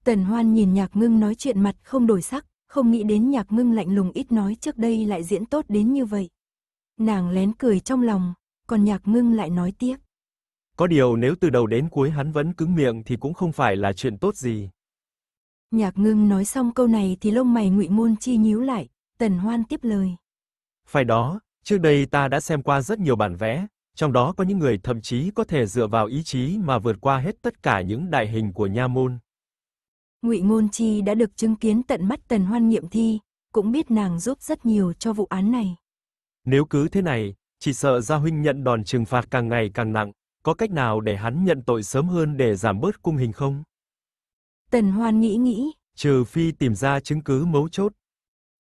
Tần Hoan nhìn Nhạc Ngưng nói chuyện mặt không đổi sắc, không nghĩ đến Nhạc Ngưng lạnh lùng ít nói trước đây lại diễn tốt đến như vậy. Nàng lén cười trong lòng, còn Nhạc Ngưng lại nói tiếp. Có điều nếu từ đầu đến cuối hắn vẫn cứng miệng thì cũng không phải là chuyện tốt gì. Nhạc ngưng nói xong câu này thì lông mày ngụy môn chi nhíu lại, tần hoan tiếp lời. Phải đó, trước đây ta đã xem qua rất nhiều bản vẽ, trong đó có những người thậm chí có thể dựa vào ý chí mà vượt qua hết tất cả những đại hình của nha môn. Ngụy Ngôn Chi đã được chứng kiến tận mắt Tần Hoan nghiệm thi, cũng biết nàng giúp rất nhiều cho vụ án này. Nếu cứ thế này, chỉ sợ Gia huynh nhận đòn trừng phạt càng ngày càng nặng, có cách nào để hắn nhận tội sớm hơn để giảm bớt cung hình không? Tần Hoan nghĩ nghĩ. Trừ phi tìm ra chứng cứ mấu chốt.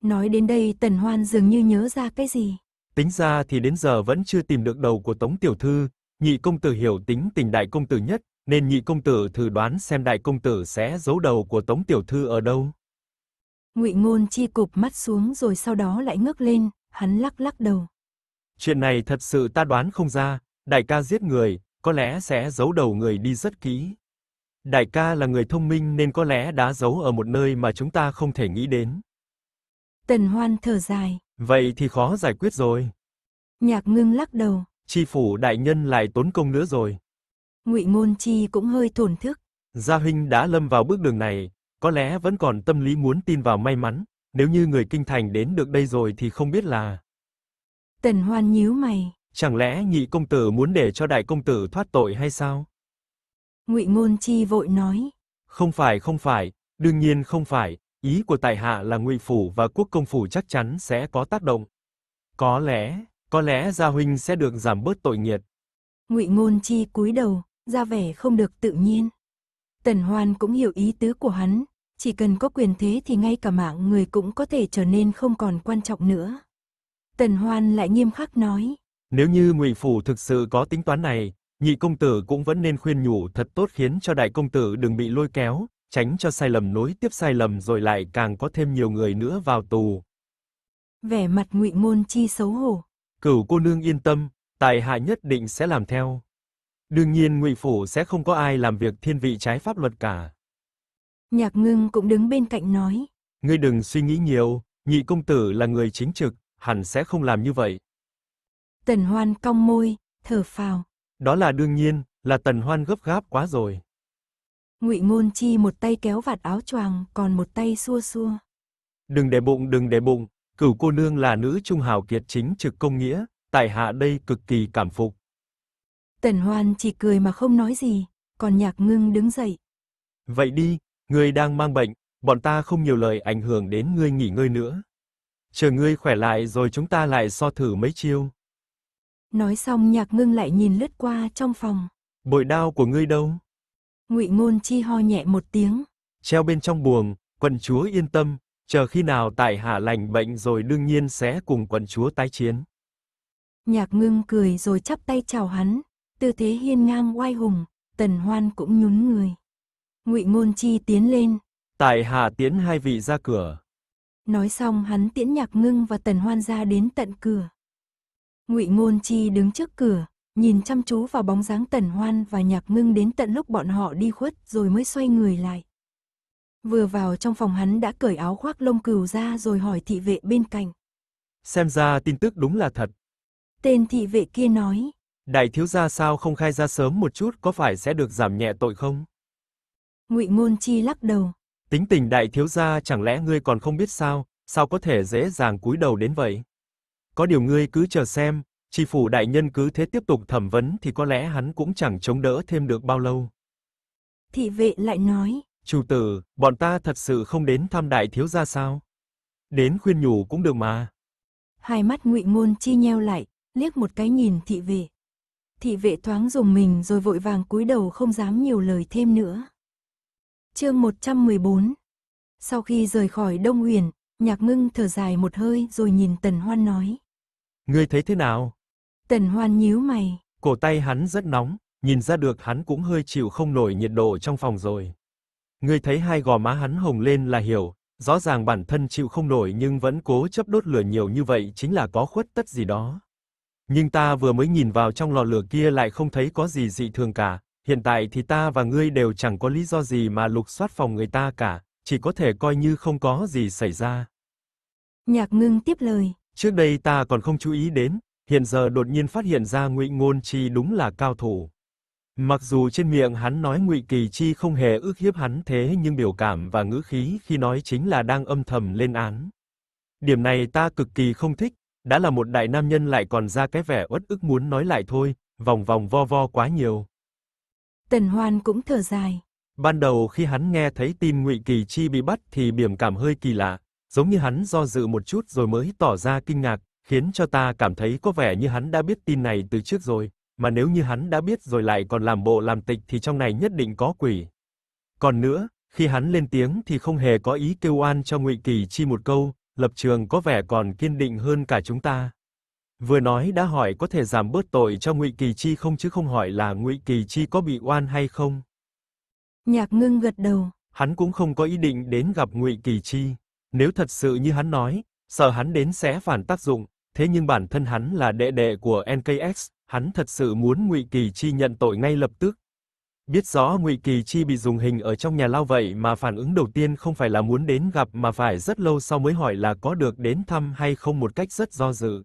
Nói đến đây Tần Hoan dường như nhớ ra cái gì. Tính ra thì đến giờ vẫn chưa tìm được đầu của Tống Tiểu Thư, nhị công tử hiểu tính tình đại công tử nhất, nên nhị công tử thử đoán xem đại công tử sẽ giấu đầu của Tống Tiểu Thư ở đâu. ngụy Ngôn chi cụp mắt xuống rồi sau đó lại ngước lên, hắn lắc lắc đầu. Chuyện này thật sự ta đoán không ra, đại ca giết người, có lẽ sẽ giấu đầu người đi rất kỹ. Đại ca là người thông minh nên có lẽ đã giấu ở một nơi mà chúng ta không thể nghĩ đến. Tần Hoan thở dài. Vậy thì khó giải quyết rồi. Nhạc ngưng lắc đầu. Chi phủ đại nhân lại tốn công nữa rồi. Ngụy Ngôn Chi cũng hơi thổn thức. Gia huynh đã lâm vào bước đường này, có lẽ vẫn còn tâm lý muốn tin vào may mắn, nếu như người kinh thành đến được đây rồi thì không biết là. Tần Hoan nhíu mày. Chẳng lẽ nhị công tử muốn để cho đại công tử thoát tội hay sao? Ngụy Ngôn Chi vội nói. Không phải không phải, đương nhiên không phải, ý của tại hạ là Ngụy phủ và Quốc công phủ chắc chắn sẽ có tác động. Có lẽ, có lẽ gia huynh sẽ được giảm bớt tội nghiệt. Ngụy Ngôn Chi cúi đầu, ra vẻ không được tự nhiên. Tần Hoan cũng hiểu ý tứ của hắn, chỉ cần có quyền thế thì ngay cả mạng người cũng có thể trở nên không còn quan trọng nữa. Tần Hoan lại nghiêm khắc nói. Nếu như Ngụy Phủ thực sự có tính toán này, nhị công tử cũng vẫn nên khuyên nhủ thật tốt khiến cho đại công tử đừng bị lôi kéo, tránh cho sai lầm nối tiếp sai lầm rồi lại càng có thêm nhiều người nữa vào tù. Vẻ mặt Ngụy Ngôn Chi xấu hổ. Cửu cô nương yên tâm, tài hạ nhất định sẽ làm theo. Đương nhiên Ngụy phủ sẽ không có ai làm việc thiên vị trái pháp luật cả. Nhạc Ngưng cũng đứng bên cạnh nói. Ngươi đừng suy nghĩ nhiều, nhị công tử là người chính trực, hẳn sẽ không làm như vậy. Tần Hoan cong môi, thở phào. Đó là đương nhiên, là Tần Hoan gấp gáp quá rồi. Ngụy Ngôn Chi một tay kéo vạt áo choàng, còn một tay xua xua. Đừng để bụng, đừng để bụng, cửu cô nương là nữ trung hào kiệt chính trực công nghĩa, tại hạ đây cực kỳ cảm phục. Tần Hoan chỉ cười mà không nói gì, còn Nhạc Ngưng đứng dậy. Vậy đi, ngươi đang mang bệnh, bọn ta không nhiều lời ảnh hưởng đến ngươi nghỉ ngơi nữa. Chờ ngươi khỏe lại rồi chúng ta lại so thử mấy chiêu. Nói xong Nhạc Ngưng lại nhìn lướt qua trong phòng. Bội đao của ngươi đâu? Ngụy Ngôn Chi ho nhẹ một tiếng. Treo bên trong buồng, quận chúa yên tâm, chờ khi nào tại hạ lành bệnh rồi đương nhiên sẽ cùng quận chúa tái chiến. Nhạc Ngưng cười rồi chắp tay chào hắn, tư thế hiên ngang oai hùng, Tần Hoan cũng nhún người. Ngụy Ngôn Chi tiến lên. Tại hạ tiễn hai vị ra cửa. Nói xong hắn tiễn Nhạc Ngưng và Tần Hoan ra đến tận cửa. Ngụy Ngôn Chi đứng trước cửa, nhìn chăm chú vào bóng dáng Tần Hoan và Nhạc Ngưng đến tận lúc bọn họ đi khuất rồi mới xoay người lại. Vừa vào trong phòng hắn đã cởi áo khoác lông cừu ra rồi hỏi thị vệ bên cạnh. Xem ra tin tức đúng là thật. Tên thị vệ kia nói. Đại thiếu gia sao không khai ra sớm một chút có phải sẽ được giảm nhẹ tội không? Ngụy Ngôn Chi lắc đầu. Tính tình đại thiếu gia chẳng lẽ ngươi còn không biết sao, sao có thể dễ dàng cúi đầu đến vậy? Có điều ngươi cứ chờ xem, chi phủ đại nhân cứ thế tiếp tục thẩm vấn thì có lẽ hắn cũng chẳng chống đỡ thêm được bao lâu. Thị vệ lại nói. Chủ tử, bọn ta thật sự không đến thăm đại thiếu gia sao? Đến khuyên nhủ cũng được mà. Hai mắt Ngụy Ngôn Chi nheo lại, liếc một cái nhìn thị vệ. Thị vệ thoáng dùng mình rồi vội vàng cúi đầu không dám nhiều lời thêm nữa. Chương 114. Sau khi rời khỏi Đông Huyền, Nhạc Ngưng thở dài một hơi rồi nhìn Tần Hoan nói: "Ngươi thấy thế nào?" Tần Hoan nhíu mày. Cổ tay hắn rất nóng, nhìn ra được hắn cũng hơi chịu không nổi nhiệt độ trong phòng rồi. Ngươi thấy hai gò má hắn hồng lên là hiểu, rõ ràng bản thân chịu không nổi nhưng vẫn cố chấp đốt lửa nhiều như vậy chính là có khuất tất gì đó. Nhưng ta vừa mới nhìn vào trong lò lửa kia lại không thấy có gì dị thường cả, hiện tại thì ta và ngươi đều chẳng có lý do gì mà lục soát phòng người ta cả, chỉ có thể coi như không có gì xảy ra. Nhạc ngưng tiếp lời. Trước đây ta còn không chú ý đến, hiện giờ đột nhiên phát hiện ra ngụy Ngôn Chi đúng là cao thủ. Mặc dù trên miệng hắn nói Ngụy Kỳ Chi không hề ước hiếp hắn thế nhưng biểu cảm và ngữ khí khi nói chính là đang âm thầm lên án. Điểm này ta cực kỳ không thích, đã là một đại nam nhân lại còn ra cái vẻ uất ức muốn nói lại thôi, vòng vòng vo vo quá nhiều. Tần Hoan cũng thở dài. Ban đầu khi hắn nghe thấy tin Ngụy Kỳ Chi bị bắt thì biểu cảm hơi kỳ lạ, giống như hắn do dự một chút rồi mới tỏ ra kinh ngạc, khiến cho ta cảm thấy có vẻ như hắn đã biết tin này từ trước rồi, mà nếu như hắn đã biết rồi lại còn làm bộ làm tịch thì trong này nhất định có quỷ. Còn nữa, khi hắn lên tiếng thì không hề có ý kêu oan cho Ngụy Kỳ Chi một câu, lập trường có vẻ còn kiên định hơn cả chúng ta. Vừa nói đã hỏi có thể giảm bớt tội cho Ngụy Kỳ Chi không chứ không hỏi là Ngụy Kỳ Chi có bị oan hay không. Nhạc Ngưng gật đầu. Hắn cũng không có ý định đến gặp Ngụy Kỳ Chi. Nếu thật sự như hắn nói, sợ hắn đến sẽ phản tác dụng, thế nhưng bản thân hắn là đệ đệ của NKX, hắn thật sự muốn Ngụy Kỳ Chi nhận tội ngay lập tức. Biết rõ Ngụy Kỳ Chi bị dùng hình ở trong nhà lao vậy mà phản ứng đầu tiên không phải là muốn đến gặp mà phải rất lâu sau mới hỏi là có được đến thăm hay không một cách rất do dự.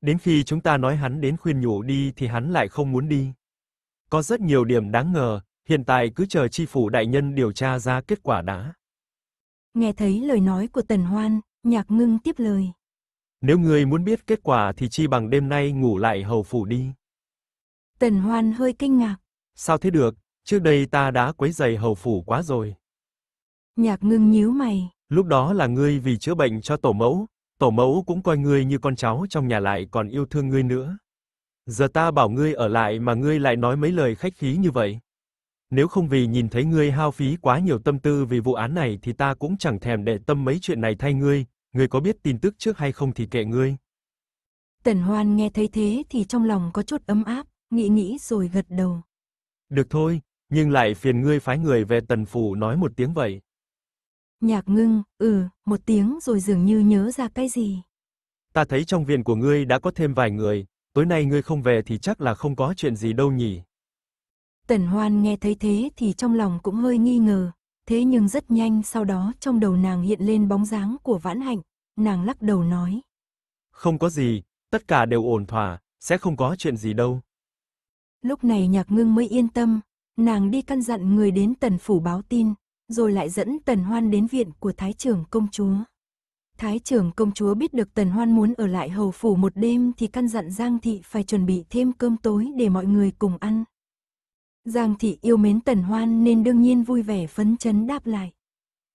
Đến khi chúng ta nói hắn đến khuyên nhủ đi thì hắn lại không muốn đi. Có rất nhiều điểm đáng ngờ, hiện tại cứ chờ chi phủ đại nhân điều tra ra kết quả đã. Nghe thấy lời nói của Tần Hoan, Nhạc Ngưng tiếp lời. Nếu người muốn biết kết quả thì chi bằng đêm nay ngủ lại hầu phủ đi. Tần Hoan hơi kinh ngạc. Sao thế được, trước đây ta đã quấy giày hầu phủ quá rồi. Nhạc ngưng nhíu mày. Lúc đó là ngươi vì chữa bệnh cho tổ mẫu, tổ mẫu cũng coi ngươi như con cháu trong nhà lại còn yêu thương ngươi nữa. Giờ ta bảo ngươi ở lại mà ngươi lại nói mấy lời khách khí như vậy. Nếu không vì nhìn thấy ngươi hao phí quá nhiều tâm tư vì vụ án này thì ta cũng chẳng thèm để tâm mấy chuyện này thay ngươi, ngươi có biết tin tức trước hay không thì kệ ngươi. Tần Hoan nghe thấy thế thì trong lòng có chút ấm áp, nghĩ nghĩ rồi gật đầu. Được thôi, nhưng lại phiền ngươi phái người về tần phủ nói một tiếng vậy. Nhạc ngưng, ừ, một tiếng rồi dường như nhớ ra cái gì. Ta thấy trong viện của ngươi đã có thêm vài người, tối nay ngươi không về thì chắc là không có chuyện gì đâu nhỉ. Tần Hoan nghe thấy thế thì trong lòng cũng hơi nghi ngờ, thế nhưng rất nhanh sau đó trong đầu nàng hiện lên bóng dáng của Vãn Hạnh, nàng lắc đầu nói. Không có gì, tất cả đều ổn thỏa, sẽ không có chuyện gì đâu. Lúc này nhạc ngưng mới yên tâm, nàng đi căn dặn người đến tần phủ báo tin, rồi lại dẫn tần hoan đến viện của thái trưởng công chúa. Thái trưởng công chúa biết được tần hoan muốn ở lại hầu phủ một đêm thì căn dặn Giang Thị phải chuẩn bị thêm cơm tối để mọi người cùng ăn. Giang Thị yêu mến tần hoan nên đương nhiên vui vẻ phấn chấn đáp lại.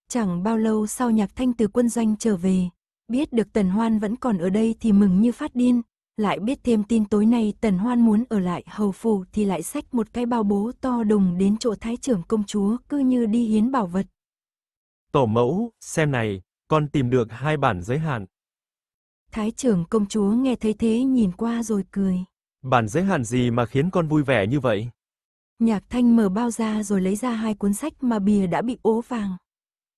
Chẳng bao lâu sau nhạc thanh từ quân doanh trở về, biết được tần hoan vẫn còn ở đây thì mừng như phát điên, lại biết thêm tin tối nay Tần Hoan muốn ở lại hầu phủ thì lại xách một cái bao bố to đùng đến chỗ thái trưởng công chúa cứ như đi hiến bảo vật. Tổ mẫu, xem này, con tìm được hai bản giới hạn. Thái trưởng công chúa nghe thấy thế nhìn qua rồi cười. Bản giới hạn gì mà khiến con vui vẻ như vậy? Nhạc thanh mở bao ra rồi lấy ra hai cuốn sách mà bìa đã bị ố vàng.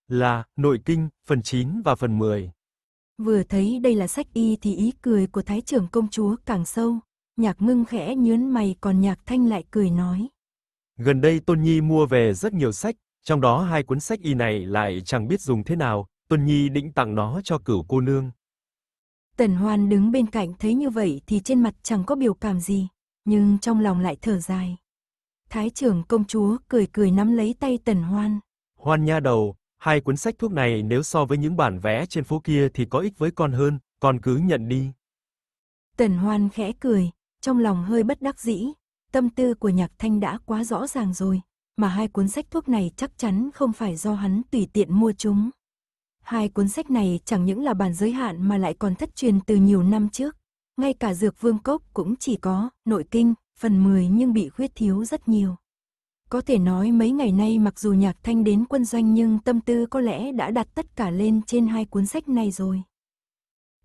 Là, Nội Kinh, phần 9 và phần 10. Vừa thấy đây là sách y thì ý cười của thái trưởng công chúa càng sâu, nhạc ngưng khẽ nhớn mày còn nhạc thanh lại cười nói. Gần đây Tôn Nhi mua về rất nhiều sách, trong đó hai cuốn sách y này lại chẳng biết dùng thế nào, Tôn Nhi định tặng nó cho cửu cô nương. Tần Hoan đứng bên cạnh thấy như vậy thì trên mặt chẳng có biểu cảm gì, nhưng trong lòng lại thở dài. Thái trưởng công chúa cười cười nắm lấy tay Tần Hoan. Hoan nha đầu, Hai cuốn sách thuốc này nếu so với những bản vẽ trên phố kia thì có ích với con hơn, con cứ nhận đi. Tần Hoan khẽ cười, trong lòng hơi bất đắc dĩ, tâm tư của Nhạc Thanh đã quá rõ ràng rồi, mà hai cuốn sách thuốc này chắc chắn không phải do hắn tùy tiện mua chúng. Hai cuốn sách này chẳng những là bản giới hạn mà lại còn thất truyền từ nhiều năm trước, ngay cả Dược Vương Cốc cũng chỉ có nội kinh, phần 10 nhưng bị khuyết thiếu rất nhiều. Có thể nói mấy ngày nay mặc dù nhạc thanh đến quân doanh nhưng tâm tư có lẽ đã đặt tất cả lên trên hai cuốn sách này rồi.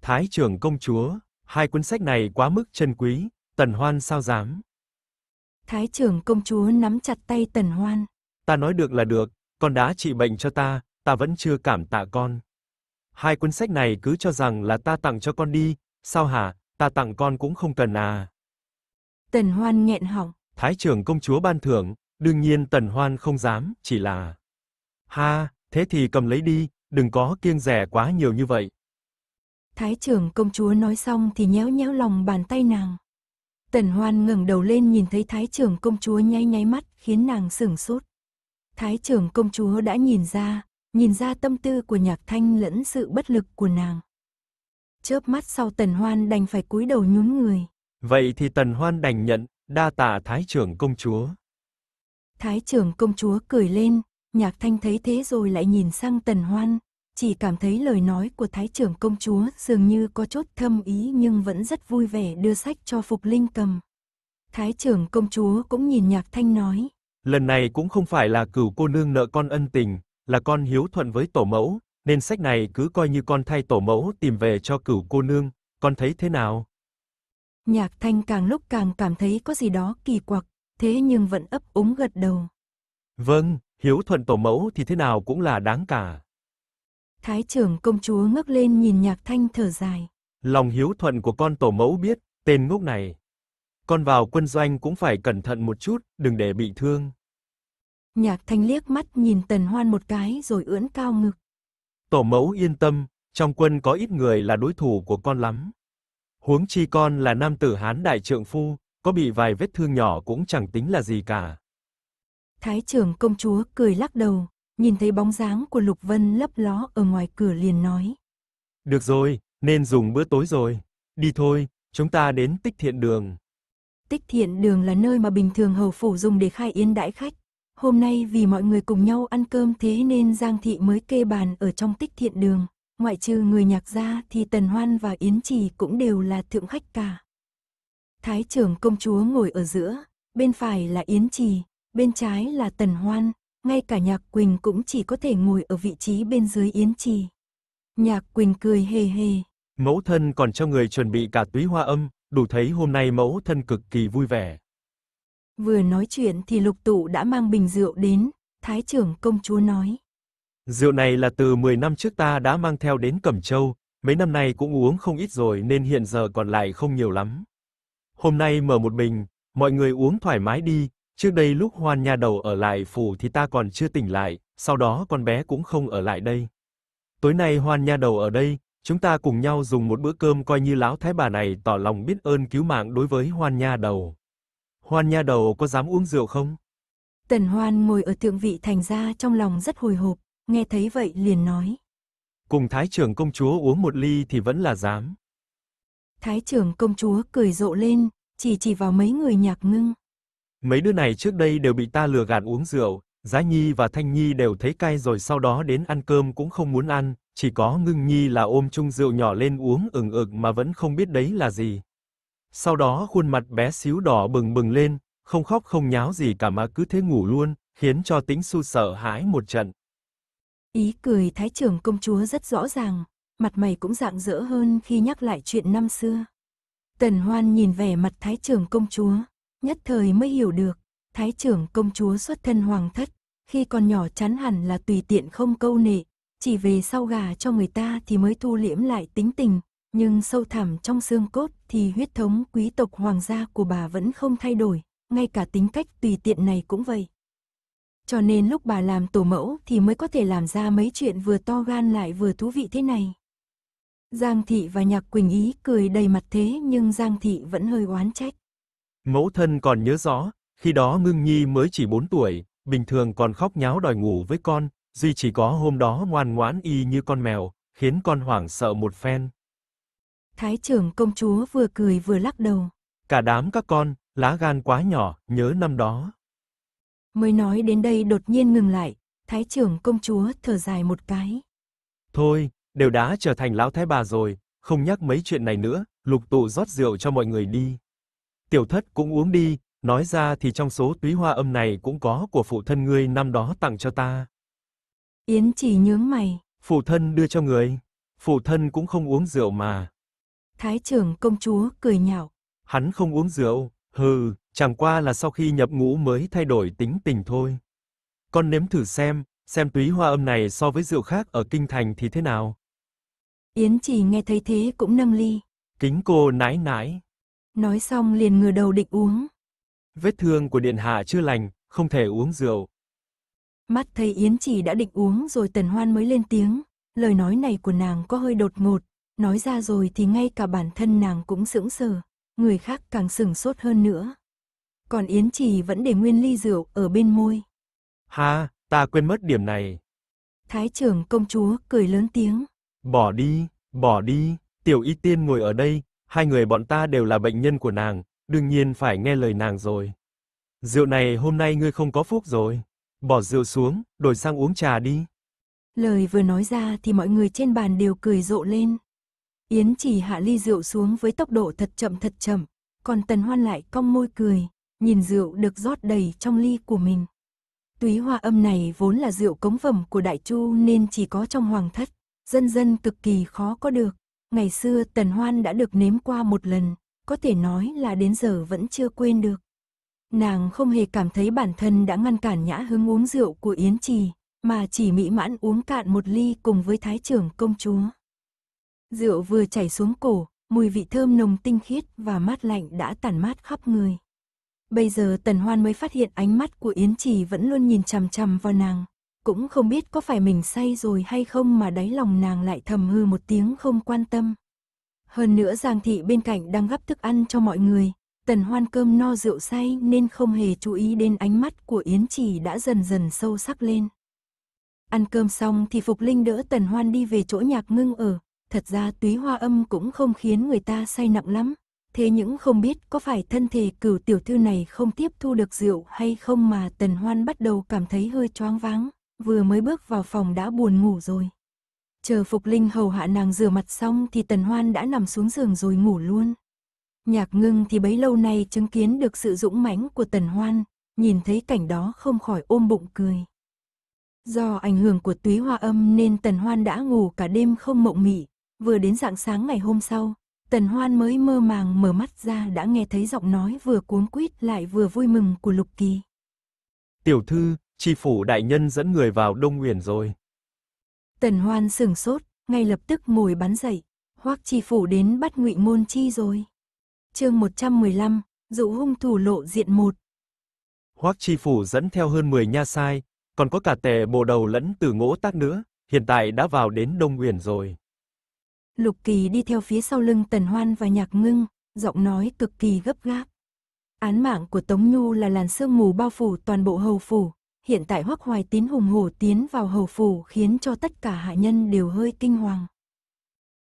Thái trưởng công chúa, hai cuốn sách này quá mức chân quý, tần hoan sao dám. Thái trưởng công chúa nắm chặt tay tần hoan. Ta nói được là được, con đã trị bệnh cho ta, ta vẫn chưa cảm tạ con. Hai cuốn sách này cứ cho rằng là ta tặng cho con đi, sao hả, ta tặng con cũng không cần à. Tần hoan nghẹn họng. Thái trưởng công chúa ban thưởng, Đương nhiên Tần Hoan không dám, chỉ là... Ha, thế thì cầm lấy đi, đừng có kiêng rẻ quá nhiều như vậy. Thái trưởng công chúa nói xong thì nhéo nhéo lòng bàn tay nàng. Tần Hoan ngẩng đầu lên nhìn thấy Thái trưởng công chúa nháy nháy mắt khiến nàng sửng sốt. Thái trưởng công chúa đã nhìn ra, nhìn ra tâm tư của nhạc thanh lẫn sự bất lực của nàng. Chớp mắt sau Tần Hoan đành phải cúi đầu nhún người. Vậy thì Tần Hoan đành nhận, đa tạ Thái trưởng công chúa. Thái trưởng công chúa cười lên, nhạc thanh thấy thế rồi lại nhìn sang tần hoan, chỉ cảm thấy lời nói của thái trưởng công chúa dường như có chút thâm ý nhưng vẫn rất vui vẻ đưa sách cho Phục Linh cầm. Thái trưởng công chúa cũng nhìn nhạc thanh nói. Lần này cũng không phải là cửu cô nương nợ con ân tình, là con hiếu thuận với tổ mẫu, nên sách này cứ coi như con thay tổ mẫu tìm về cho cửu cô nương, con thấy thế nào? Nhạc thanh càng lúc càng cảm thấy có gì đó kỳ quặc, thế nhưng vẫn ấp úng gật đầu. Vâng, hiếu thuận tổ mẫu thì thế nào cũng là đáng cả. Thái trưởng công chúa ngước lên nhìn nhạc thanh thở dài. Lòng hiếu thuận của con tổ mẫu biết, tên ngốc này. Con vào quân doanh cũng phải cẩn thận một chút, đừng để bị thương. Nhạc thanh liếc mắt nhìn tần hoan một cái rồi ưỡn cao ngực. Tổ mẫu yên tâm, trong quân có ít người là đối thủ của con lắm. Huống chi con là nam tử hán đại trượng phu, có bị vài vết thương nhỏ cũng chẳng tính là gì cả. Thái trưởng công chúa cười lắc đầu, nhìn thấy bóng dáng của Lục Vân lấp ló ở ngoài cửa liền nói. Được rồi, nên dùng bữa tối rồi. Đi thôi, chúng ta đến tích thiện đường. Tích thiện đường là nơi mà bình thường hầu phủ dùng để khai yến đãi khách. Hôm nay vì mọi người cùng nhau ăn cơm thế nên Giang Thị mới kê bàn ở trong tích thiện đường. Ngoại trừ người nhạc gia thì Tần Hoan và Yến Trì cũng đều là thượng khách cả. Thái trưởng công chúa ngồi ở giữa, bên phải là Yến Trì, bên trái là Tần Hoan, ngay cả Nhạc Quỳnh cũng chỉ có thể ngồi ở vị trí bên dưới Yến Trì. Nhạc Quỳnh cười hề hề. Mẫu thân còn cho người chuẩn bị cả túy hoa âm, đủ thấy hôm nay mẫu thân cực kỳ vui vẻ. Vừa nói chuyện thì lục tụ đã mang bình rượu đến, Thái trưởng công chúa nói. Rượu này là từ 10 năm trước ta đã mang theo đến Cẩm Châu, mấy năm nay cũng uống không ít rồi nên hiện giờ còn lại không nhiều lắm. Hôm nay mở một bình, mọi người uống thoải mái đi, trước đây lúc hoan nha đầu ở lại phủ thì ta còn chưa tỉnh lại, sau đó con bé cũng không ở lại đây. Tối nay hoan nha đầu ở đây, chúng ta cùng nhau dùng một bữa cơm coi như lão thái bà này tỏ lòng biết ơn cứu mạng đối với hoan nha đầu. Hoan nha đầu có dám uống rượu không? Tần hoan ngồi ở thượng vị thành ra trong lòng rất hồi hộp, nghe thấy vậy liền nói. Cùng thái trưởng công chúa uống một ly thì vẫn là dám. Thái trưởng công chúa cười rộ lên, chỉ chỉ vào mấy người nhạc ngưng. Mấy đứa này trước đây đều bị ta lừa gạt uống rượu, Giá Nhi và Thanh Nhi đều thấy cay rồi sau đó đến ăn cơm cũng không muốn ăn, chỉ có Ngưng Nhi là ôm chung rượu nhỏ lên uống ừng ực mà vẫn không biết đấy là gì. Sau đó khuôn mặt bé xíu đỏ bừng bừng lên, không khóc không nháo gì cả mà cứ thế ngủ luôn, khiến cho tính su sợ hãi một trận. Ý cười thái trưởng công chúa rất rõ ràng, mặt mày cũng dạng dỡ hơn khi nhắc lại chuyện năm xưa. Tần Hoan nhìn vẻ mặt thái trưởng công chúa, nhất thời mới hiểu được, thái trưởng công chúa xuất thân hoàng thất, khi còn nhỏ chán hẳn là tùy tiện không câu nệ, chỉ về sau gà cho người ta thì mới thu liễm lại tính tình, nhưng sâu thẳm trong xương cốt thì huyết thống quý tộc hoàng gia của bà vẫn không thay đổi, ngay cả tính cách tùy tiện này cũng vậy. Cho nên lúc bà làm tổ mẫu thì mới có thể làm ra mấy chuyện vừa to gan lại vừa thú vị thế này. Giang Thị và Nhạc Quỳnh Ý cười đầy mặt thế nhưng Giang Thị vẫn hơi oán trách. Mẫu thân còn nhớ rõ, khi đó Ngưng Nhi mới chỉ 4 tuổi, bình thường còn khóc nháo đòi ngủ với con, duy chỉ có hôm đó ngoan ngoãn y như con mèo, khiến con hoảng sợ một phen. Thái trưởng công chúa vừa cười vừa lắc đầu. Cả đám các con, lá gan quá nhỏ, nhớ năm đó. Mới nói đến đây đột nhiên ngừng lại, thái trưởng công chúa thở dài một cái. Thôi, đều đã trở thành lão thái bà rồi, không nhắc mấy chuyện này nữa, lục tụ rót rượu cho mọi người đi. Tiểu thất cũng uống đi, nói ra thì trong số túy hoa âm này cũng có của phụ thân ngươi năm đó tặng cho ta. Yến chỉ nhướng mày. Phụ thân đưa cho người, phụ thân cũng không uống rượu mà. Thái trưởng công chúa cười nhạo. Hắn không uống rượu, hừ, chẳng qua là sau khi nhập ngũ mới thay đổi tính tình thôi. Con nếm thử xem, xem túy hoa âm này so với rượu khác ở kinh thành thì thế nào. Yến chỉ nghe thấy thế cũng nâng ly. Kính cô nãi nãi. Nói xong liền ngửa đầu định uống. Vết thương của điện hạ chưa lành, không thể uống rượu. Mắt thấy Yến chỉ đã định uống rồi Tần Hoan mới lên tiếng. Lời nói này của nàng có hơi đột ngột, nói ra rồi thì ngay cả bản thân nàng cũng sững sờ, người khác càng sừng sốt hơn nữa. Còn Yến Trì vẫn để nguyên ly rượu ở bên môi. Ha, ta quên mất điểm này. Thái trưởng công chúa cười lớn tiếng. Bỏ đi, bỏ đi, tiểu y tiên ngồi ở đây, hai người bọn ta đều là bệnh nhân của nàng, đương nhiên phải nghe lời nàng rồi. Rượu này hôm nay ngươi không có phúc rồi. Bỏ rượu xuống, đổi sang uống trà đi. Lời vừa nói ra thì mọi người trên bàn đều cười rộ lên. Yến chỉ hạ ly rượu xuống với tốc độ thật chậm thật chậm, còn Tần Hoan lại cong môi cười, nhìn rượu được rót đầy trong ly của mình. Túy hoa âm này vốn là rượu cống phẩm của Đại Chu nên chỉ có trong hoàng thất, dân dân cực kỳ khó có được. Ngày xưa Tần Hoan đã được nếm qua một lần, có thể nói là đến giờ vẫn chưa quên được. Nàng không hề cảm thấy bản thân đã ngăn cản nhã hứng uống rượu của Yến Trì, mà chỉ mỹ mãn uống cạn một ly cùng với thái trưởng công chúa. Rượu vừa chảy xuống cổ, mùi vị thơm nồng tinh khiết và mát lạnh đã tản mát khắp người. Bây giờ Tần Hoan mới phát hiện ánh mắt của Yến Trì vẫn luôn nhìn chằm chằm vào nàng, cũng không biết có phải mình say rồi hay không mà đáy lòng nàng lại thầm hư một tiếng không quan tâm. Hơn nữa Giang Thị bên cạnh đang gắp thức ăn cho mọi người, Tần Hoan cơm no rượu say nên không hề chú ý đến ánh mắt của Yến Trì đã dần dần sâu sắc lên. Ăn cơm xong thì Phục Linh đỡ Tần Hoan đi về chỗ nhạc ngưng ở, thật ra túy hoa âm cũng không khiến người ta say nặng lắm, thế những không biết có phải thân thể cửu tiểu thư này không tiếp thu được rượu hay không mà Tần Hoan bắt đầu cảm thấy hơi choáng váng, vừa mới bước vào phòng đã buồn ngủ rồi. Chờ Phục Linh hầu hạ nàng rửa mặt xong thì Tần Hoan đã nằm xuống giường rồi ngủ luôn. Nhạc ngưng thì bấy lâu nay chứng kiến được sự dũng mãnh của Tần Hoan, nhìn thấy cảnh đó không khỏi ôm bụng cười. Do ảnh hưởng của túy hoa âm nên Tần Hoan đã ngủ cả đêm không mộng mị, vừa đến dạng sáng ngày hôm sau, Tần Hoan mới mơ màng mở mắt ra đã nghe thấy giọng nói vừa cuống quýt lại vừa vui mừng của Lục Kỳ. Tiểu thư, tri phủ đại nhân dẫn người vào Đông Nguyền rồi. Tần Hoan sừng sốt, ngay lập tức ngồi bắn dậy, hoắc tri phủ đến bắt ngụy môn chi rồi. chương 115, dụ hung thủ lộ diện một. Hoắc tri phủ dẫn theo hơn 10 nha sai, còn có cả tề bồ đầu lẫn từ ngỗ tác nữa, hiện tại đã vào đến Đông Nguyền rồi. Lục Kỳ đi theo phía sau lưng Tần Hoan và Nhạc Ngưng, giọng nói cực kỳ gấp gáp. Án mạng của Tống Nhu là làn sương mù bao phủ toàn bộ hầu phủ, hiện tại Hoắc Hoài Tín hùng hổ tiến vào hầu phủ khiến cho tất cả hạ nhân đều hơi kinh hoàng.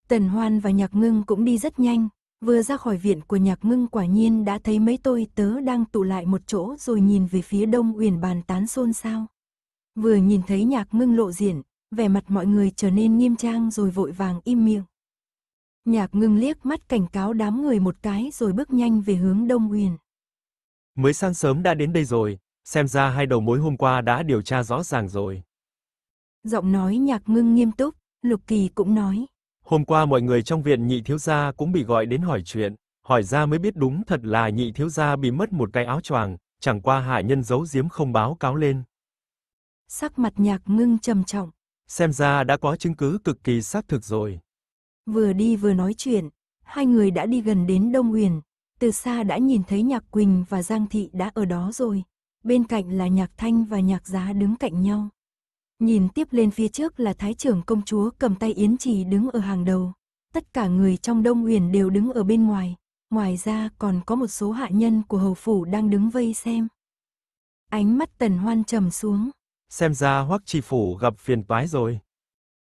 Tần Hoan và Nhạc Ngưng cũng đi rất nhanh, vừa ra khỏi viện của Nhạc Ngưng quả nhiên đã thấy mấy tôi tớ đang tụ lại một chỗ rồi nhìn về phía đông uyển bàn tán xôn xao. Vừa nhìn thấy Nhạc Ngưng lộ diện, vẻ mặt mọi người trở nên nghiêm trang rồi vội vàng im miệng. Nhạc ngưng liếc mắt cảnh cáo đám người một cái rồi bước nhanh về hướng Đông uyển Mới sáng sớm đã đến đây rồi, xem ra hai đầu mối hôm qua đã điều tra rõ ràng rồi. Giọng nói nhạc ngưng nghiêm túc, Lục Kỳ cũng nói. Hôm qua mọi người trong viện nhị thiếu gia cũng bị gọi đến hỏi chuyện, hỏi ra mới biết đúng thật là nhị thiếu gia bị mất một cái áo choàng, chẳng qua hạ nhân giấu giếm không báo cáo lên. Sắc mặt nhạc ngưng trầm trọng. Xem ra đã có chứng cứ cực kỳ xác thực rồi. Vừa đi vừa nói chuyện, hai người đã đi gần đến Đông Huyền, từ xa đã nhìn thấy Nhạc Quỳnh và Giang Thị đã ở đó rồi, bên cạnh là Nhạc Thanh và Nhạc Giá đứng cạnh nhau. Nhìn tiếp lên phía trước là Thái trưởng công chúa cầm tay Yến Trì đứng ở hàng đầu, tất cả người trong Đông Huyền đều đứng ở bên ngoài, ngoài ra còn có một số hạ nhân của hầu phủ đang đứng vây xem. Ánh mắt Tần Hoan trầm xuống. Xem ra Hoắc Chi phủ gặp phiền toái rồi.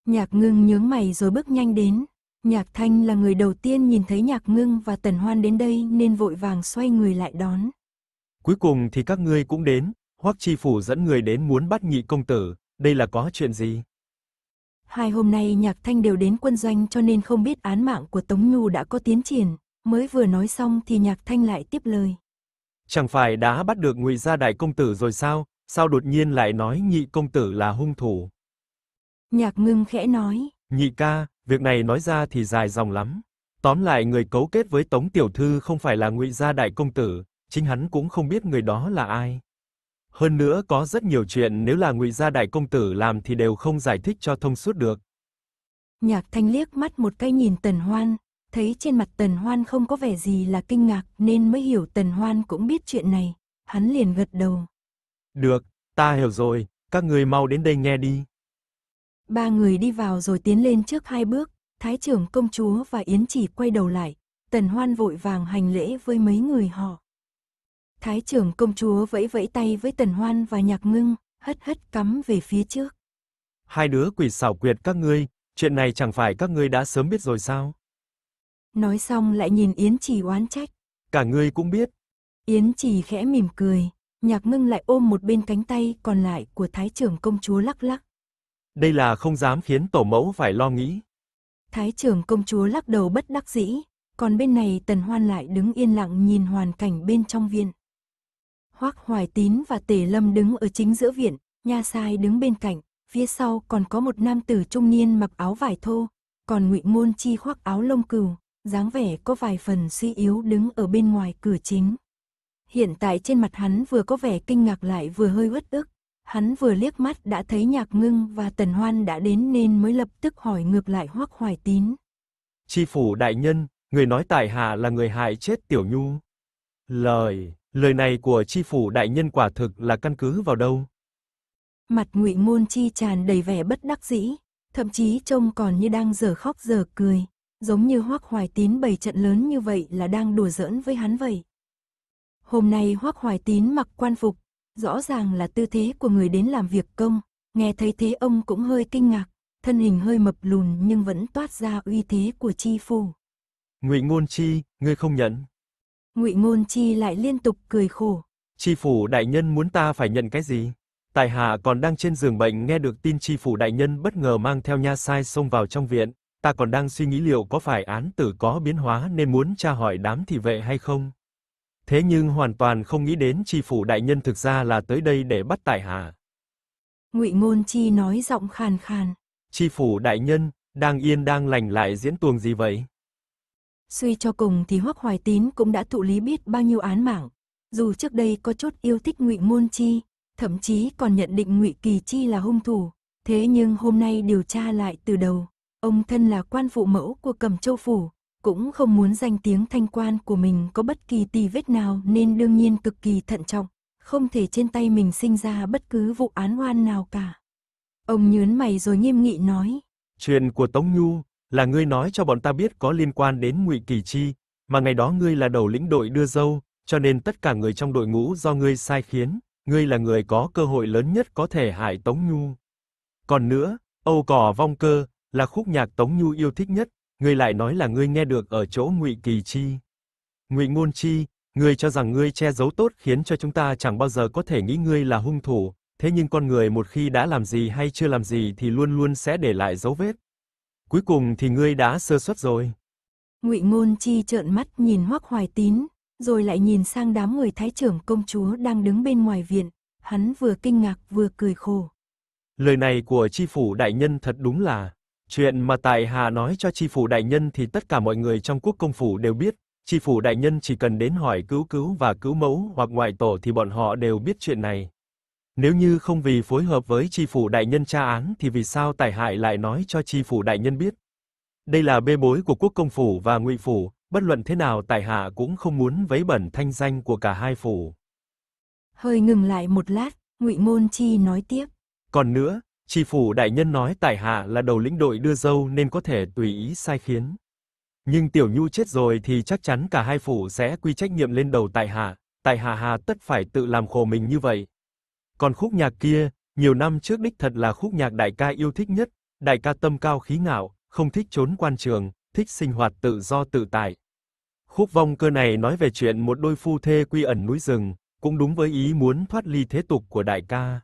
Nhạc Ngưng nhướng mày rồi bước nhanh đến. Nhạc Thanh là người đầu tiên nhìn thấy Nhạc Ngưng và Tần Hoan đến đây nên vội vàng xoay người lại đón. Cuối cùng thì các ngươi cũng đến, Hoắc Chi phủ dẫn người đến muốn bắt nhị công tử, đây là có chuyện gì? Hai hôm nay Nhạc Thanh đều đến quân doanh cho nên không biết án mạng của Tống Nhu đã có tiến triển, mới vừa nói xong thì Nhạc Thanh lại tiếp lời. Chẳng phải đã bắt được Ngụy gia đại công tử rồi sao, sao đột nhiên lại nói nhị công tử là hung thủ? Nhạc Ngưng khẽ nói. Nhị ca, Việc này nói ra thì dài dòng lắm. Tóm lại người cấu kết với Tống Tiểu Thư không phải là ngụy gia đại công tử, chính hắn cũng không biết người đó là ai. Hơn nữa có rất nhiều chuyện nếu là ngụy gia đại công tử làm thì đều không giải thích cho thông suốt được. Nhạc thanh liếc mắt một cái nhìn Tần Hoan, thấy trên mặt Tần Hoan không có vẻ gì là kinh ngạc nên mới hiểu Tần Hoan cũng biết chuyện này, hắn liền gật đầu. Được, ta hiểu rồi, các người mau đến đây nghe đi. Ba người đi vào rồi tiến lên trước hai bước, Thái trưởng công chúa và Yến chỉ quay đầu lại, Tần Hoan vội vàng hành lễ với mấy người họ. Thái trưởng công chúa vẫy vẫy tay với Tần Hoan và Nhạc Ngưng, hất hất cắm về phía trước. Hai đứa quỷ xảo quyệt các ngươi, chuyện này chẳng phải các ngươi đã sớm biết rồi sao? Nói xong lại nhìn Yến Chỉ oán trách. Cả ngươi cũng biết. Yến Chỉ khẽ mỉm cười, Nhạc Ngưng lại ôm một bên cánh tay còn lại của Thái trưởng công chúa lắc lắc. Đây là không dám khiến tổ mẫu phải lo nghĩ. Thái trưởng công chúa lắc đầu bất đắc dĩ, còn bên này Tần Hoan lại đứng yên lặng nhìn hoàn cảnh bên trong viện. Hoắc Hoài Tín và Tề Lâm đứng ở chính giữa viện, Nha Sai đứng bên cạnh, phía sau còn có một nam tử trung niên mặc áo vải thô, còn Ngụy Môn Chi khoác áo lông cừu, dáng vẻ có vài phần suy yếu đứng ở bên ngoài cửa chính. Hiện tại trên mặt hắn vừa có vẻ kinh ngạc lại vừa hơi uất ức, Hắn vừa liếc mắt đã thấy Nhạc Ngưng và Tần Hoan đã đến nên mới lập tức hỏi ngược lại Hoắc Hoài Tín. Chi phủ đại nhân, người nói tại hạ là người hại chết Tiểu Nhu. Lời, lời này của chi phủ đại nhân quả thực là căn cứ vào đâu? Mặt Ngụy Ngôn Chi tràn đầy vẻ bất đắc dĩ, thậm chí trông còn như đang giờ khóc giờ cười, giống như Hoắc Hoài Tín bày trận lớn như vậy là đang đùa giỡn với hắn vậy. Hôm nay Hoắc Hoài Tín mặc quan phục, Rõ ràng là tư thế của người đến làm việc công, nghe thấy thế ông cũng hơi kinh ngạc, thân hình hơi mập lùn nhưng vẫn toát ra uy thế của chi phủ. Ngụy Ngôn Chi, ngươi không nhận. Ngụy Ngôn Chi lại liên tục cười khổ. Chi phủ đại nhân muốn ta phải nhận cái gì? Tài hạ còn đang trên giường bệnh nghe được tin chi phủ đại nhân bất ngờ mang theo nha sai xông vào trong viện, ta còn đang suy nghĩ liệu có phải án tử có biến hóa nên muốn tra hỏi đám thị vệ hay không. Thế nhưng hoàn toàn không nghĩ đến chi phủ đại nhân thực ra là tới đây để bắt tại hạ. Ngụy Ngôn Chi nói giọng khàn khàn. Chi phủ đại nhân, đang yên đang lành lại diễn tuồng gì vậy? Suy cho cùng thì Hoắc Hoài Tín cũng đã thụ lý biết bao nhiêu án mạng, dù trước đây có chốt yêu thích Ngụy môn Chi, thậm chí còn nhận định Ngụy Kỳ Chi là hung thủ, thế nhưng hôm nay điều tra lại từ đầu, ông thân là quan phụ mẫu của Cẩm Châu phủ, cũng không muốn danh tiếng thanh quan của mình có bất kỳ tì vết nào nên đương nhiên cực kỳ thận trọng, không thể trên tay mình sinh ra bất cứ vụ án oan nào cả. Ông nhớn mày rồi nghiêm nghị nói. Chuyện của Tống Nhu, là ngươi nói cho bọn ta biết có liên quan đến Ngụy Kỳ Chi, mà ngày đó ngươi là đầu lĩnh đội đưa dâu, cho nên tất cả người trong đội ngũ do ngươi sai khiến, ngươi là người có cơ hội lớn nhất có thể hại Tống Nhu. Còn nữa, Âu Cỏ Vong Cơ, là khúc nhạc Tống Nhu yêu thích nhất, ngươi lại nói là ngươi nghe được ở chỗ Ngụy Kỳ Chi. Ngụy Ngôn Chi, ngươi cho rằng ngươi che giấu tốt khiến cho chúng ta chẳng bao giờ có thể nghĩ ngươi là hung thủ, thế nhưng con người một khi đã làm gì hay chưa làm gì thì luôn luôn sẽ để lại dấu vết. Cuối cùng thì ngươi đã sơ suất rồi. Ngụy Ngôn Chi trợn mắt nhìn Hoắc Hoài Tín, rồi lại nhìn sang đám người thái trưởng công chúa đang đứng bên ngoài viện, hắn vừa kinh ngạc vừa cười khổ. Lời này của chi phủ đại nhân thật đúng là chuyện mà tại hạ nói cho chi phủ đại nhân thì tất cả mọi người trong quốc công phủ đều biết, chi phủ đại nhân chỉ cần đến hỏi cứu cứu và cứu mẫu hoặc ngoại tổ thì bọn họ đều biết chuyện này. Nếu như không vì phối hợp với chi phủ đại nhân tra án thì vì sao tài hại lại nói cho chi phủ đại nhân biết? Đây là bê bối của quốc công phủ và ngụy phủ, bất luận thế nào tài hạ cũng không muốn vấy bẩn thanh danh của cả hai phủ. Hơi ngừng lại một lát, ngụy Ngôn Chi nói tiếp. Còn nữa, chi phủ đại nhân nói tài hạ là đầu lĩnh đội đưa dâu nên có thể tùy ý sai khiến. Nhưng tiểu nhu chết rồi thì chắc chắn cả hai phủ sẽ quy trách nhiệm lên đầu tại hạ, tại hạ hà tất phải tự làm khổ mình như vậy. Còn khúc nhạc kia, nhiều năm trước đích thật là khúc nhạc đại ca yêu thích nhất, đại ca tâm cao khí ngạo, không thích trốn quan trường, thích sinh hoạt tự do tự tại. Khúc vong cơ này nói về chuyện một đôi phu thê quy ẩn núi rừng, cũng đúng với ý muốn thoát ly thế tục của đại ca.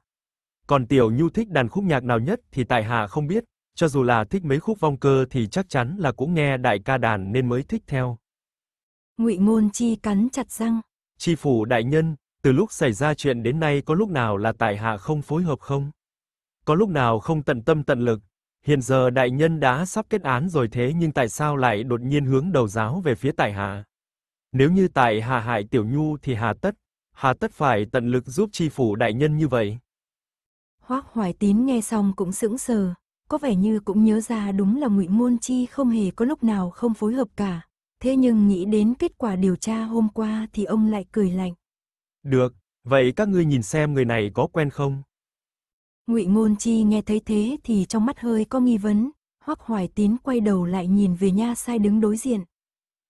Còn tiểu nhu thích đàn khúc nhạc nào nhất thì tại hạ không biết, cho dù là thích mấy khúc vong cơ thì chắc chắn là cũng nghe đại ca đàn nên mới thích theo. Ngụy Ngôn Chi cắn chặt răng. Chi phủ đại nhân, từ lúc xảy ra chuyện đến nay có lúc nào là tại hạ không phối hợp không? Có lúc nào không tận tâm tận lực? Hiện giờ đại nhân đã sắp kết án rồi thế nhưng tại sao lại đột nhiên hướng đầu giáo về phía tại hạ? Nếu như tại hạ hại tiểu nhu thì hà tất, hà tất phải tận lực giúp chi phủ đại nhân như vậy. hoắc Hoài Tín nghe xong cũng sững sờ, có vẻ như cũng nhớ ra đúng là Ngụy môn Chi không hề có lúc nào không phối hợp cả. Thế nhưng nghĩ đến kết quả điều tra hôm qua thì ông lại cười lạnh. Được, vậy các ngươi nhìn xem người này có quen không? Ngụy Ngôn Chi nghe thấy thế thì trong mắt hơi có nghi vấn, Hoắc Hoài Tín quay đầu lại nhìn về Nha Sai đứng đối diện.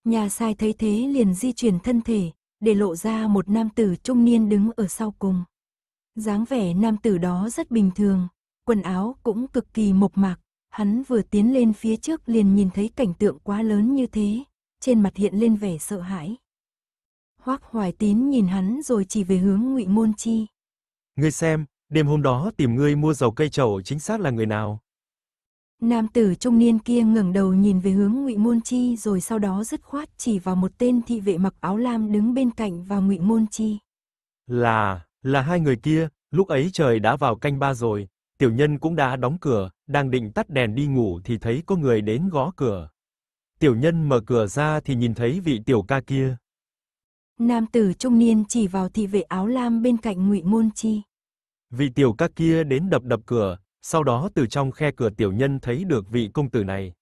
Nha Sai thấy thế liền di chuyển thân thể, để lộ ra một nam tử trung niên đứng ở sau cùng. dáng vẻ nam tử đó rất bình thường, quần áo cũng cực kỳ mộc mạc, hắn vừa tiến lên phía trước liền nhìn thấy cảnh tượng quá lớn như thế, trên mặt hiện lên vẻ sợ hãi. Hoắc Hoài Tín nhìn hắn rồi chỉ về hướng Ngụy Môn Chi. Ngươi xem, đêm hôm đó tìm ngươi mua dầu cây trầu chính xác là người nào? Nam tử trung niên kia ngẩng đầu nhìn về hướng Ngụy Môn Chi rồi sau đó dứt khoát chỉ vào một tên thị vệ mặc áo lam đứng bên cạnh và Ngụy Môn Chi. Là, là hai người kia, lúc ấy trời đã vào canh ba rồi, tiểu nhân cũng đã đóng cửa, đang định tắt đèn đi ngủ thì thấy có người đến gõ cửa. Tiểu nhân mở cửa ra thì nhìn thấy vị tiểu ca kia. Nam tử trung niên chỉ vào thị vệ áo lam bên cạnh Ngụy Môn Chi. Vị tiểu ca kia đến đập đập cửa, sau đó từ trong khe cửa tiểu nhân thấy được vị công tử này.